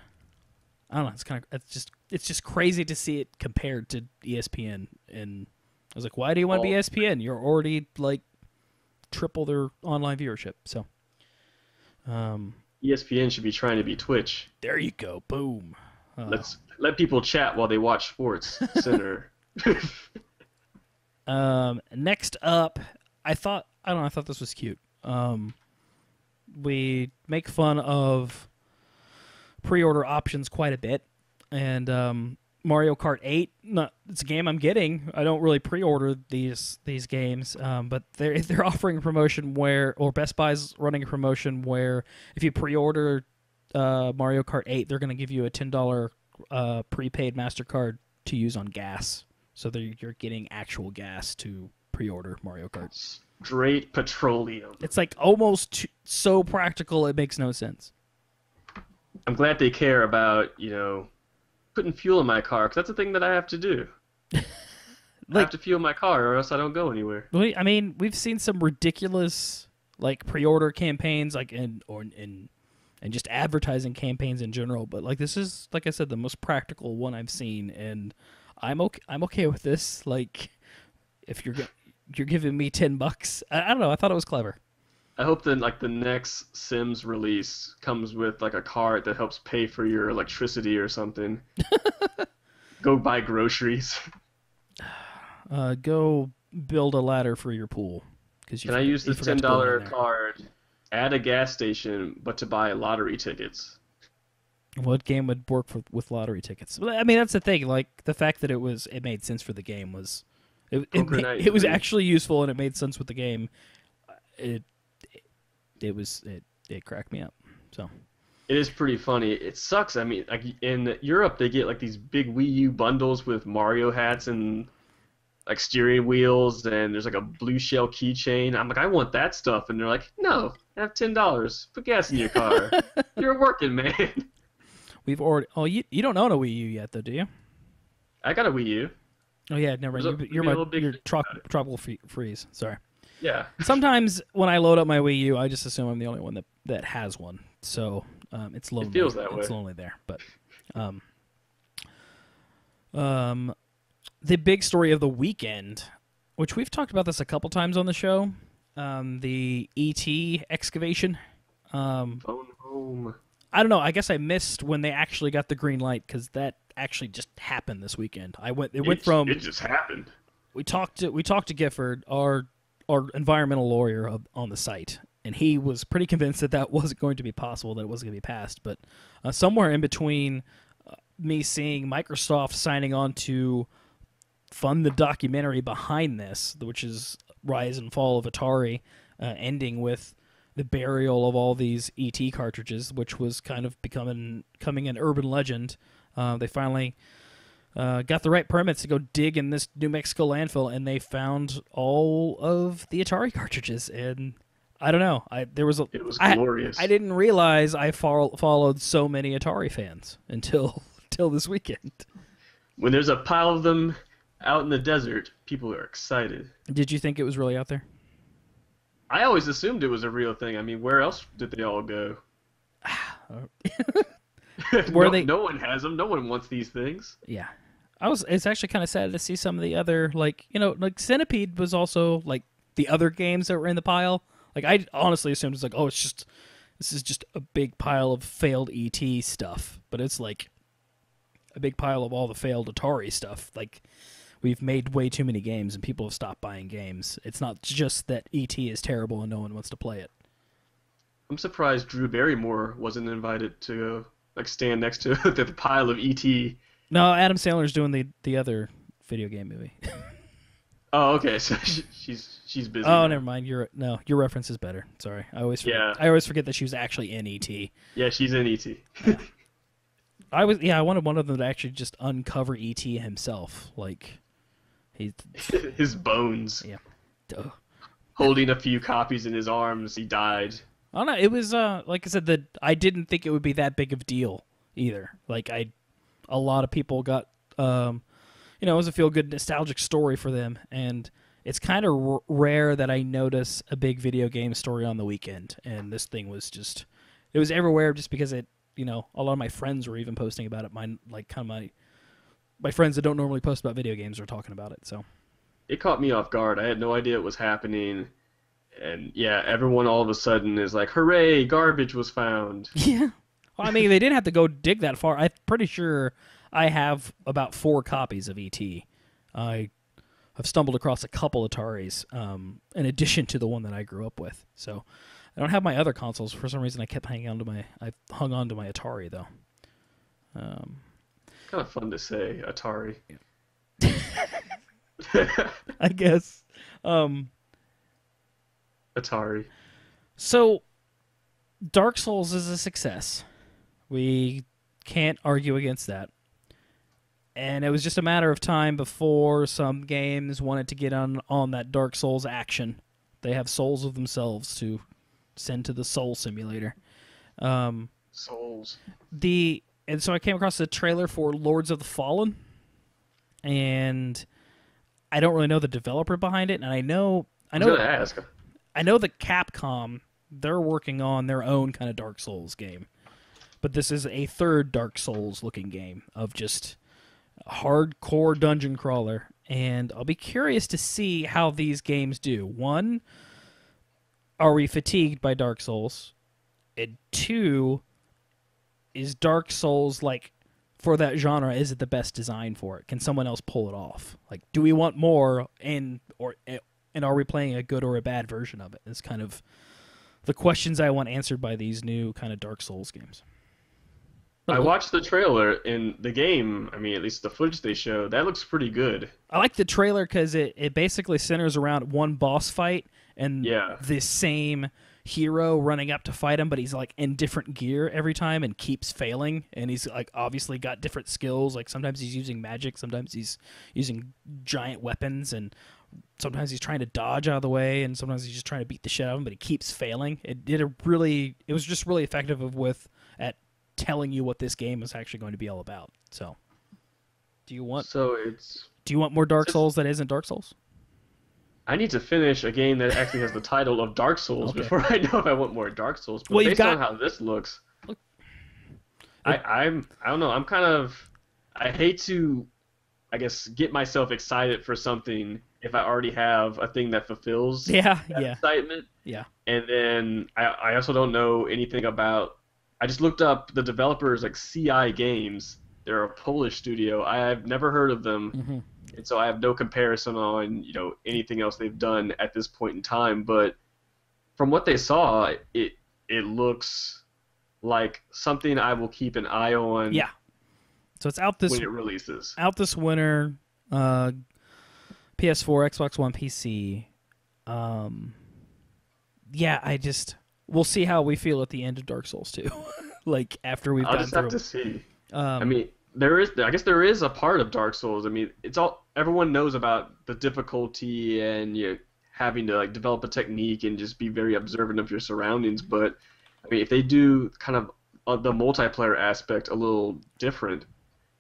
I don't know. It's kind of it's just it's just crazy to see it compared to ESPN. And I was like, why do you want to be ESPN? You're already like triple their online viewership. So. Um, ESPN should be trying to be Twitch. there you go. Boom. Uh, Let's let people chat while they watch Sports Center. Um, next up, I thought I don't know. I thought this was cute. Um, we make fun of pre-order options quite a bit, and um, Mario Kart 8. Not it's a game I'm getting. I don't really pre-order these these games, um, but they're they're offering a promotion where, or Best Buy's running a promotion where if you pre-order uh, Mario Kart 8, they're going to give you a ten dollar uh, prepaid Mastercard to use on gas. So you're getting actual gas to pre-order Mario Kart. Straight petroleum. It's like almost too, so practical it makes no sense. I'm glad they care about you know putting fuel in my car because that's a thing that I have to do. I have to fuel my car or else I don't go anywhere. We, I mean, we've seen some ridiculous like pre-order campaigns, like in or in and just advertising campaigns in general. But like this is, like I said, the most practical one I've seen, and I'm okay. I'm okay with this. Like, if you're you're giving me ten bucks, I, I don't know. I thought it was clever. I hope that like the next Sims release comes with like a card that helps pay for your electricity or something. Go buy groceries. Uh, go build a ladder for your pool because Can I use the ten dollar card at a gas station, but to buy lottery tickets? What game would work for, with lottery tickets? Well, I mean, that's the thing. Like the fact that it was it made sense for the game was it it, Night it was actually useful and it made sense with the game. It it, it was it it cracked me up. So It is pretty funny. It sucks. I mean, like in Europe, they get like these big Wii U bundles with Mario hats and like steering wheels, and there's like a blue shell keychain. I'm like, I want that stuff, and they're like, No, have ten dollars. Put gas in your car. You're working man. we've already. Oh, you you don't own a Wii U yet, though, do you? I got a Wii U. Oh yeah, never mind. There's a- You- You're my little big you're thing tro- about it. tropical free- freeze. Sorry. Yeah. Sometimes when I load up my Wii U, I just assume I'm the only one that, that has one. So um, it's lonely. feels that way. It's lonely there, but um, um, the big story of the weekend, which we've talked about this a couple times on the show, um, the ET excavation. Um, Phone home. I don't know. I guess I missed when they actually got the green light because that actually just happened this weekend. I went. It went from It just happened. we talked to we talked to Gifford, our our environmental lawyer on the site, and he was pretty convinced that that wasn't going to be possible, that it wasn't going to be passed. But uh, somewhere in between uh, me seeing Microsoft signing on to fund the documentary behind this, which is Rise and Fall of Atari, uh, ending with the burial of all these ET cartridges, which was kind of becoming becoming an urban legend. Uh, they finally uh, got the right permits to go dig in this New Mexico landfill, and they found all of the Atari cartridges. And I don't know, I there was a It was I- glorious. I didn't realize I fol- followed so many Atari fans until until this weekend. When there's a pile of them out in the desert, people are excited. Did you think it was really out there? I always assumed it was a real thing. I mean, where else did they all go? Were no, they- no one has them. No one wants these things. Yeah. I was it's actually kind of sad to see some of the other like, you know, like Centipede was also like the other games that were in the pile. Like I honestly assumed it's like, oh, it's just this is just a big pile of failed ET stuff, but it's like a big pile of all the failed Atari stuff. Like we've made way too many games and people have stopped buying games. It's not just that ET is terrible and no one wants to play it. I'm surprised Drew Barrymore wasn't invited to like stand next to the pile of ET. No, Adam Sandler's doing the the other video game movie. Oh, okay. So she, she's she's busy. Oh, now. never mind. Your no, your reference is better. Sorry, I always forget. Yeah. I always forget that she was actually in ET. Yeah, she's in ET. I was yeah. I wanted one of them to actually just uncover ET himself, like he. his bones. Yeah. Duh. Holding a few copies in his arms, he died. I don't know. It was uh like I said that I didn't think it would be that big of a deal either. Like I, a lot of people got um, you know, it was a feel good nostalgic story for them, and it's kind of r- rare that I notice a big video game story on the weekend, and this thing was just, it was everywhere just because it, you know, a lot of my friends were even posting about it. Mine like kind of my, my friends that don't normally post about video games are talking about it. So It caught me off guard. I had no idea it was happening. And yeah, everyone all of a sudden is like, hooray, garbage was found. Yeah. Well, I mean, they didn't have to go dig that far. I'm pretty sure I have about four copies of ET. I have stumbled across a couple Ataris, um, in addition to the one that I grew up with. So I don't have my other consoles. For some reason, I kept hanging on to my. I hung on to my Atari though. Um, Kind of fun to say, Atari. I guess. Um, Atari. So, Dark Souls is a success. We can't argue against that. And it was just a matter of time before some games wanted to get on on that Dark Souls action. They have souls of themselves to send to the Soul Simulator. Um, Souls. the and so I came across the trailer for Lords of the Fallen, and I don't really know the developer behind it, and I know I I know was ask. I know that Capcom they're working on their own kind of Dark Souls game, but this is a third Dark Souls looking game of just hardcore dungeon crawler, and I'll be curious to see how these games do. One, are we fatigued by Dark Souls? And two, is Dark Souls like for that genre? Is it the best design for it? Can someone else pull it off? Like, do we want more? And or eh, and are we playing a good or a bad version of it? Is kind of the questions I want answered by these new kind of Dark Souls games. I watched the trailer in the game. I mean, at least the footage they show, that looks pretty good. I like the trailer because it, it basically centers around one boss fight and Yeah. the same hero running up to fight him, but he's like in different gear every time and keeps failing. And he's like obviously got different skills. Like sometimes he's using magic, sometimes he's using giant weapons, and sometimes he's trying to dodge out of the way, and sometimes he's just trying to beat the shit out of him, but he keeps failing. It did a really, it was just really effective of with at telling you what this game is actually going to be all about. So, do you want So it's. do you want more Dark Souls that isn't Dark Souls? I need to finish a game that actually has the title of Dark Souls Okay. before I know if I want more Dark Souls. But Well, based on got- how this looks, Look- I, I'm I don't know. I'm kind of I hate to, I guess, get myself excited for something if I already have a thing that fulfills Yeah, that yeah, excitement. yeah. And then I, I also don't know anything about. I just looked up the developers like CI Games. They're a Polish studio. I've never heard of them. hmm and so I have no comparison on you know anything else they've done at this point in time. But from what they saw, it it looks like something I will keep an eye on. Yeah. So it's out this when it releases. out this winter. Uh, PS4, Xbox One, PC. Um, yeah, I just we'll see how we feel at the end of Dark Souls 2. like after we've I'll just through. have to see. um, I mean, there is. I guess there is a part of Dark Souls. I mean, it's all everyone knows about the difficulty and you know, having to like develop a technique and just be very observant of your surroundings. But I mean, if they do kind of uh, the multiplayer aspect a little different,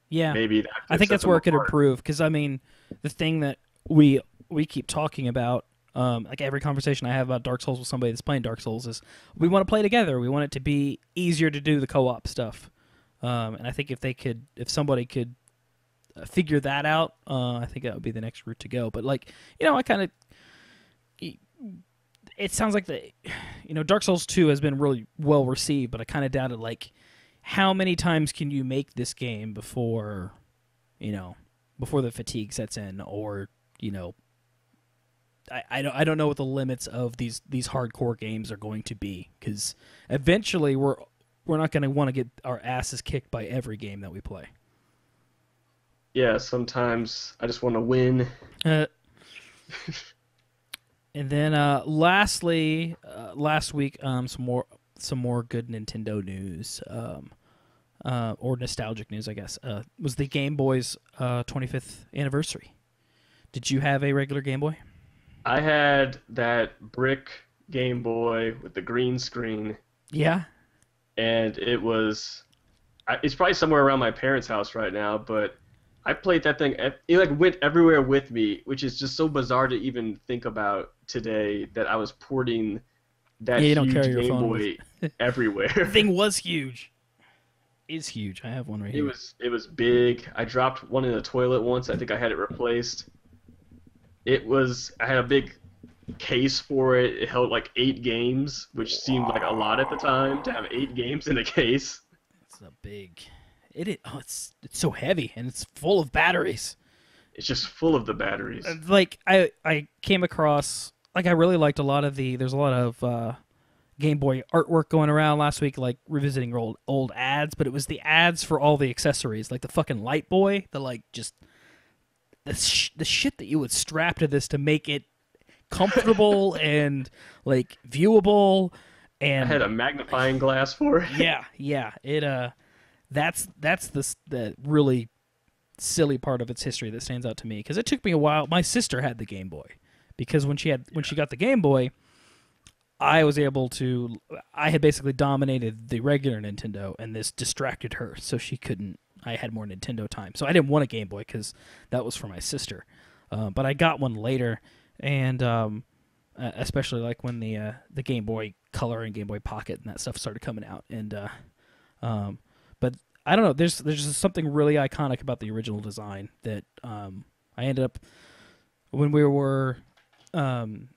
yeah, maybe I think that's where it could improve because I mean, the thing that we we keep talking about, um, like every conversation I have about Dark Souls with somebody that's playing Dark Souls is we want to play together. We want it to be easier to do the co-op stuff, um, and I think if they could, if somebody could uh, figure that out, uh, I think that would be the next route to go. But like you know, I kind of it sounds like the you know Dark Souls 2 has been really well received, but I kind of doubted like how many times can you make this game before you know before the fatigue sets in or you know I, I don't I don't know what the limits of these these hardcore games are going to be because eventually we're we're not going to want to get our asses kicked by every game that we play. Yeah, sometimes I just want to win. Uh, and then uh, lastly, uh, last week, um, some more some more good Nintendo news, um, uh, or nostalgic news, I guess, uh, was the Game Boy's uh, 25th anniversary. Did you have a regular Game Boy? I had that brick Game Boy with the green screen, Yeah. and it was. It's probably somewhere around my parents' house right now, but I played that thing. It like went everywhere with me, which is just so bizarre to even think about today. That I was porting that Yeah, huge carry Game Boy everywhere. The thing was huge. Is huge. I have one right It here. It was it was big. I dropped one in the toilet once. I think I had it replaced. It was I had a big case for it. It held like eight games, which seemed like a lot at the time to have eight games in a case. It's a big. It is. Oh, it's it's so heavy and it's full of batteries. It's just full of the batteries. Like I I came across like I really liked a lot of the there's a lot of uh, Game Boy artwork going around last week like revisiting old old ads but it was the ads for all the accessories like the fucking Light Boy the like just the sh- the shit that you would strap to this to make it comfortable and like viewable and I had a magnifying glass for it. yeah, yeah. It uh, that's that's the the really silly part of its history that stands out to me because it took me a while. My sister had the Game Boy because when she had when she got the Game Boy, I was able to. I had basically dominated the regular Nintendo, and this distracted her, so she couldn't. I had more Nintendo time, so I didn't want a Game Boy because that was for my sister. Uh, but I got one later, and um, especially like when the uh, the Game Boy Color and Game Boy Pocket and that stuff started coming out. And uh, um, but I don't know. There's there's just something really iconic about the original design that um, I ended up when we were um,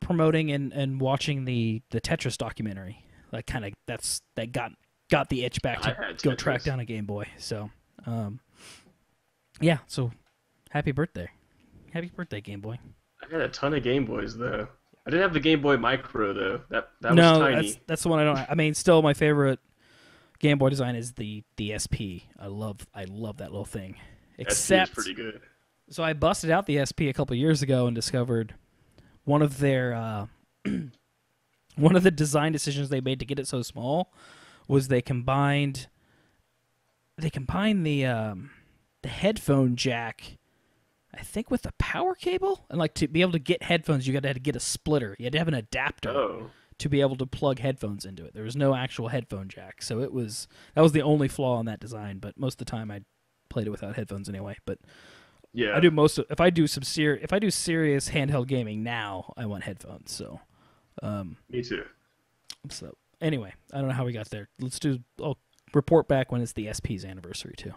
promoting and, and watching the the Tetris documentary. Like kind of that's that got got the itch back to go track down a Game Boy. So um, yeah. So happy birthday, happy birthday, Game Boy. I had a ton of Game Boys though. I didn't have the Game Boy Micro though. That that no, was tiny. that's that's the one I don't. I mean, still my favorite Game Boy design is the the SP. I love I love that little thing. Except, pretty good. so I busted out the SP a couple years ago and discovered one of their uh, one of the design decisions they made to get it so small was they combined they combined the um, the headphone jack. I think with the power cable and like to be able to get headphones, you got to get a splitter. You had to have an adapter Oh, to be able to plug headphones into it. There was no actual headphone jack, so it was that was the only flaw in that design. But most of the time, I played it without headphones anyway. But yeah. I do most of if I do some ser- if I do serious handheld gaming now, I want headphones. So, um, Me too. so anyway, I don't know how we got there. Let's do. I'll report back when it's the SP's anniversary too.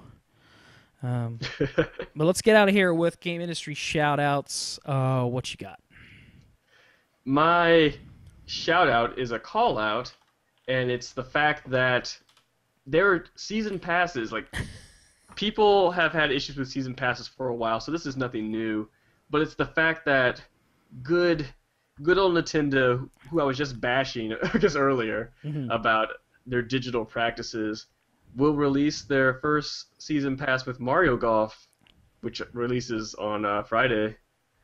Um, but let's get out of here with game industry shout outs. Uh, what you got? My shout out is a call out, and it's the fact that their season passes, like people have had issues with season passes for a while, so this is nothing new. But it's the fact that good, good old Nintendo, who I was just bashing, I guess earlier Mhm. about their digital practices, will release their first season pass with Mario Golf, which releases on uh, Friday.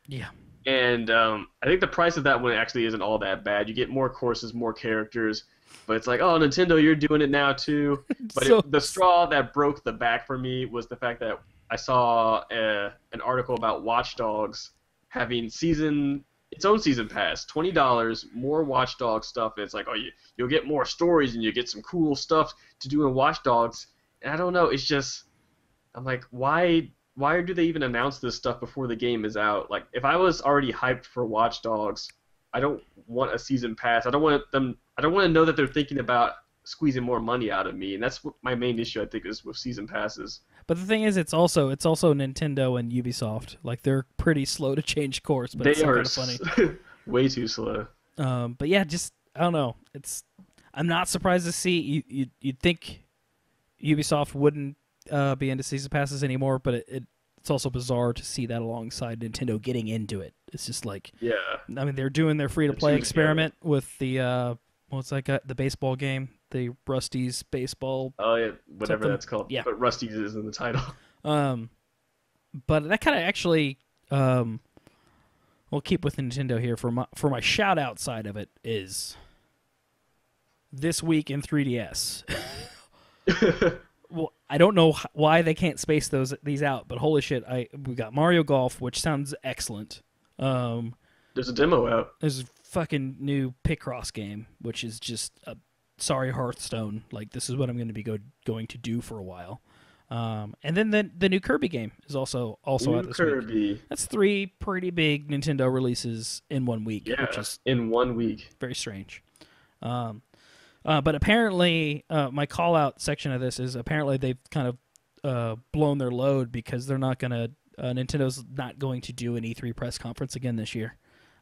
Yeah. And um, I think the price of that one actually isn't all that bad. You get more courses, more characters, but it's like, oh, Nintendo, you're doing it now too. But So- it, the straw that broke the back for me was the fact that I saw a, an article about Watch Dogs having season its own season pass, twenty dollars, more Watch Dogs stuff. And it's like, oh, you you'll get more stories and you get some cool stuff to do in Watch Dogs. And I don't know, it's just, I'm like, why why do they even announce this stuff before the game is out? Like, if I was already hyped for Watch Dogs, I don't want a season pass. I don't want them. I don't want to know that they're thinking about squeezing more money out of me, and that's what my main issue I think is with season passes. But the thing is, it's also it's also Nintendo and Ubisoft. Like they're pretty slow to change course, but they it's are kind of funny. way too slow. Um, but yeah, just I don't know. It's I'm not surprised to see you. you you'd think Ubisoft wouldn't uh, be into season passes anymore, but it, it it's also bizarre to see that alongside Nintendo getting into it. It's just like Yeah, I mean they're doing their free to play experiment with the uh, what's that the baseball game, the Rusty's baseball. oh yeah, whatever Something- that's called. yeah. but Rusty's is in the title. Um, but that kind of actually um, we'll keep with Nintendo here for my for my shout out side of it is this week in 3DS. well, I don't know why they can't space those these out, but holy shit, I we got Mario Golf, which sounds excellent. Um, There's a demo out. there's a fucking new Picross game, which is just a sorry Hearthstone. Like this is what I'm going to be go- going to do for a while. Um, and then the the new Kirby game is also also New out this week. That's three pretty big Nintendo releases in one week, Yeah, which is in one week. very strange. Um, uh, but apparently, uh, my call out section of this is apparently they've kind of uh, blown their load because they're not going to, uh, Nintendo's not going to do an E3 press conference again this year.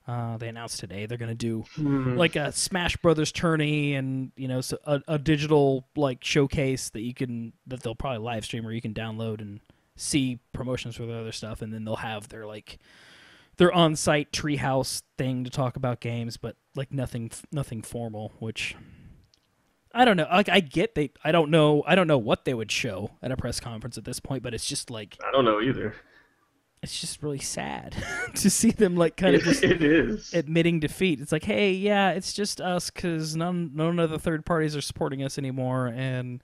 Uh, they announced today they're going to do Hmm. like a Smash Brothers tourney and you know so a, a digital like showcase that you can that they'll probably live stream or you can download and see promotions for their other stuff and then they'll have their like their on-site treehouse thing to talk about games but like nothing nothing formal which I don't know like I get they I don't know I don't know what they would show at a press conference at this point but it's just like I don't know either. It's just really sad to see them like kind of just it is. admitting defeat. It's like, hey, yeah, it's just us because none none of the third parties are supporting us anymore, and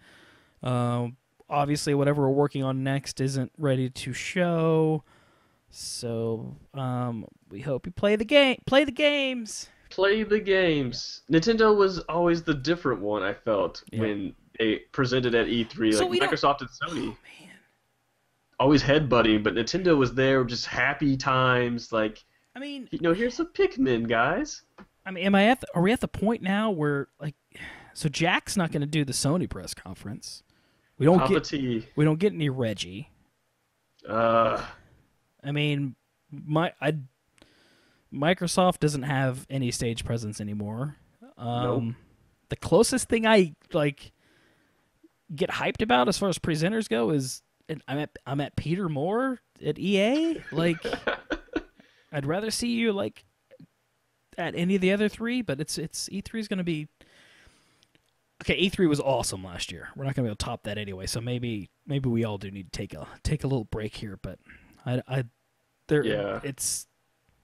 um, obviously whatever we're working on next isn't ready to show. So um, we hope you play the game, play the games. Play the games. Nintendo was always the different one. I felt Yeah. when they presented at E3, So like Microsoft and Sony. Man, always headbutting, but Nintendo was there, just happy times. Like, I mean, you know, here's some Pikmin, guys. I mean, am I at? The, are we at the point now where like, so Jack's not going to do the Sony press conference? We don't Papa get T. we don't get any Reggie. Uh, I mean, my I Microsoft doesn't have any stage presence anymore. Um, Nope. The closest thing I like get hyped about as far as presenters go is and I'm at I'm at Peter Moore at EA. Like, I'd rather see you like at any of the other three, but it's it's E3 is going to be okay. E3 was awesome last year. We're not going to be able to top that anyway. So maybe maybe we all do need to take a take a little break here. But I I there Yeah. it's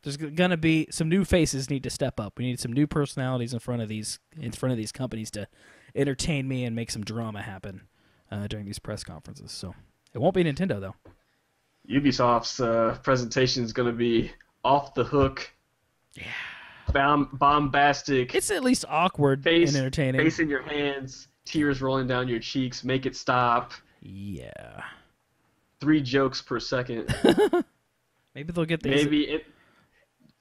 there's going to be some new faces need to step up. We need some new personalities in front of these in front of these companies to entertain me and make some drama happen uh, during these press conferences. So it won't be Nintendo though. Ubisoft's uh, presentation is going to be off the hook. Yeah. Bom- bombastic. It's at least awkward face, and entertaining. face in your hands, tears rolling down your cheeks. Make it stop. Yeah. Three jokes per second. Maybe they'll get these. Maybe it.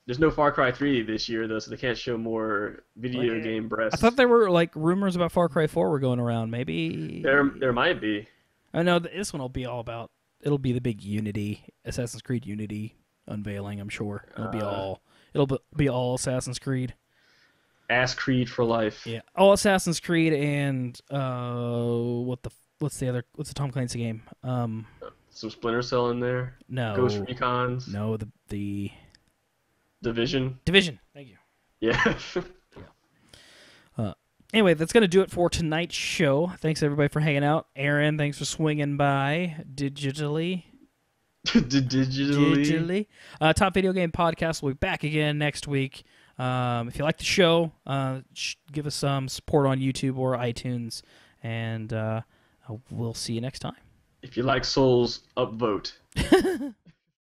There's no Far Cry 3 this year though, so they can't show more video Like, game breasts. I thought there were like rumors about Far Cry 4 were going around. Maybe there there might be. I know th- this one will be all about. It'll be the big Unity, Assassin's Creed Unity unveiling. I'm sure it'll be Uh. all. It'll be- be all Assassin's Creed. Ass Creed for life. Yeah, all Assassin's Creed and uh, what the what's the other? What's the Tom Clancy game? Um, Some Splinter Cell in there. no, Ghost Recons. no, the the Division. Division. Thank you. Yeah. Anyway, that's gonna do it for tonight's show. Thanks everybody for hanging out. Aaron, thanks for swinging by digitally. Digitally. digitally. Uh, Top Video Game Podcast will be back again next week. Um, if you like the show, uh, sh- give us some support on YouTube or iTunes, and uh, we'll see you next time. If you like Souls, upvote.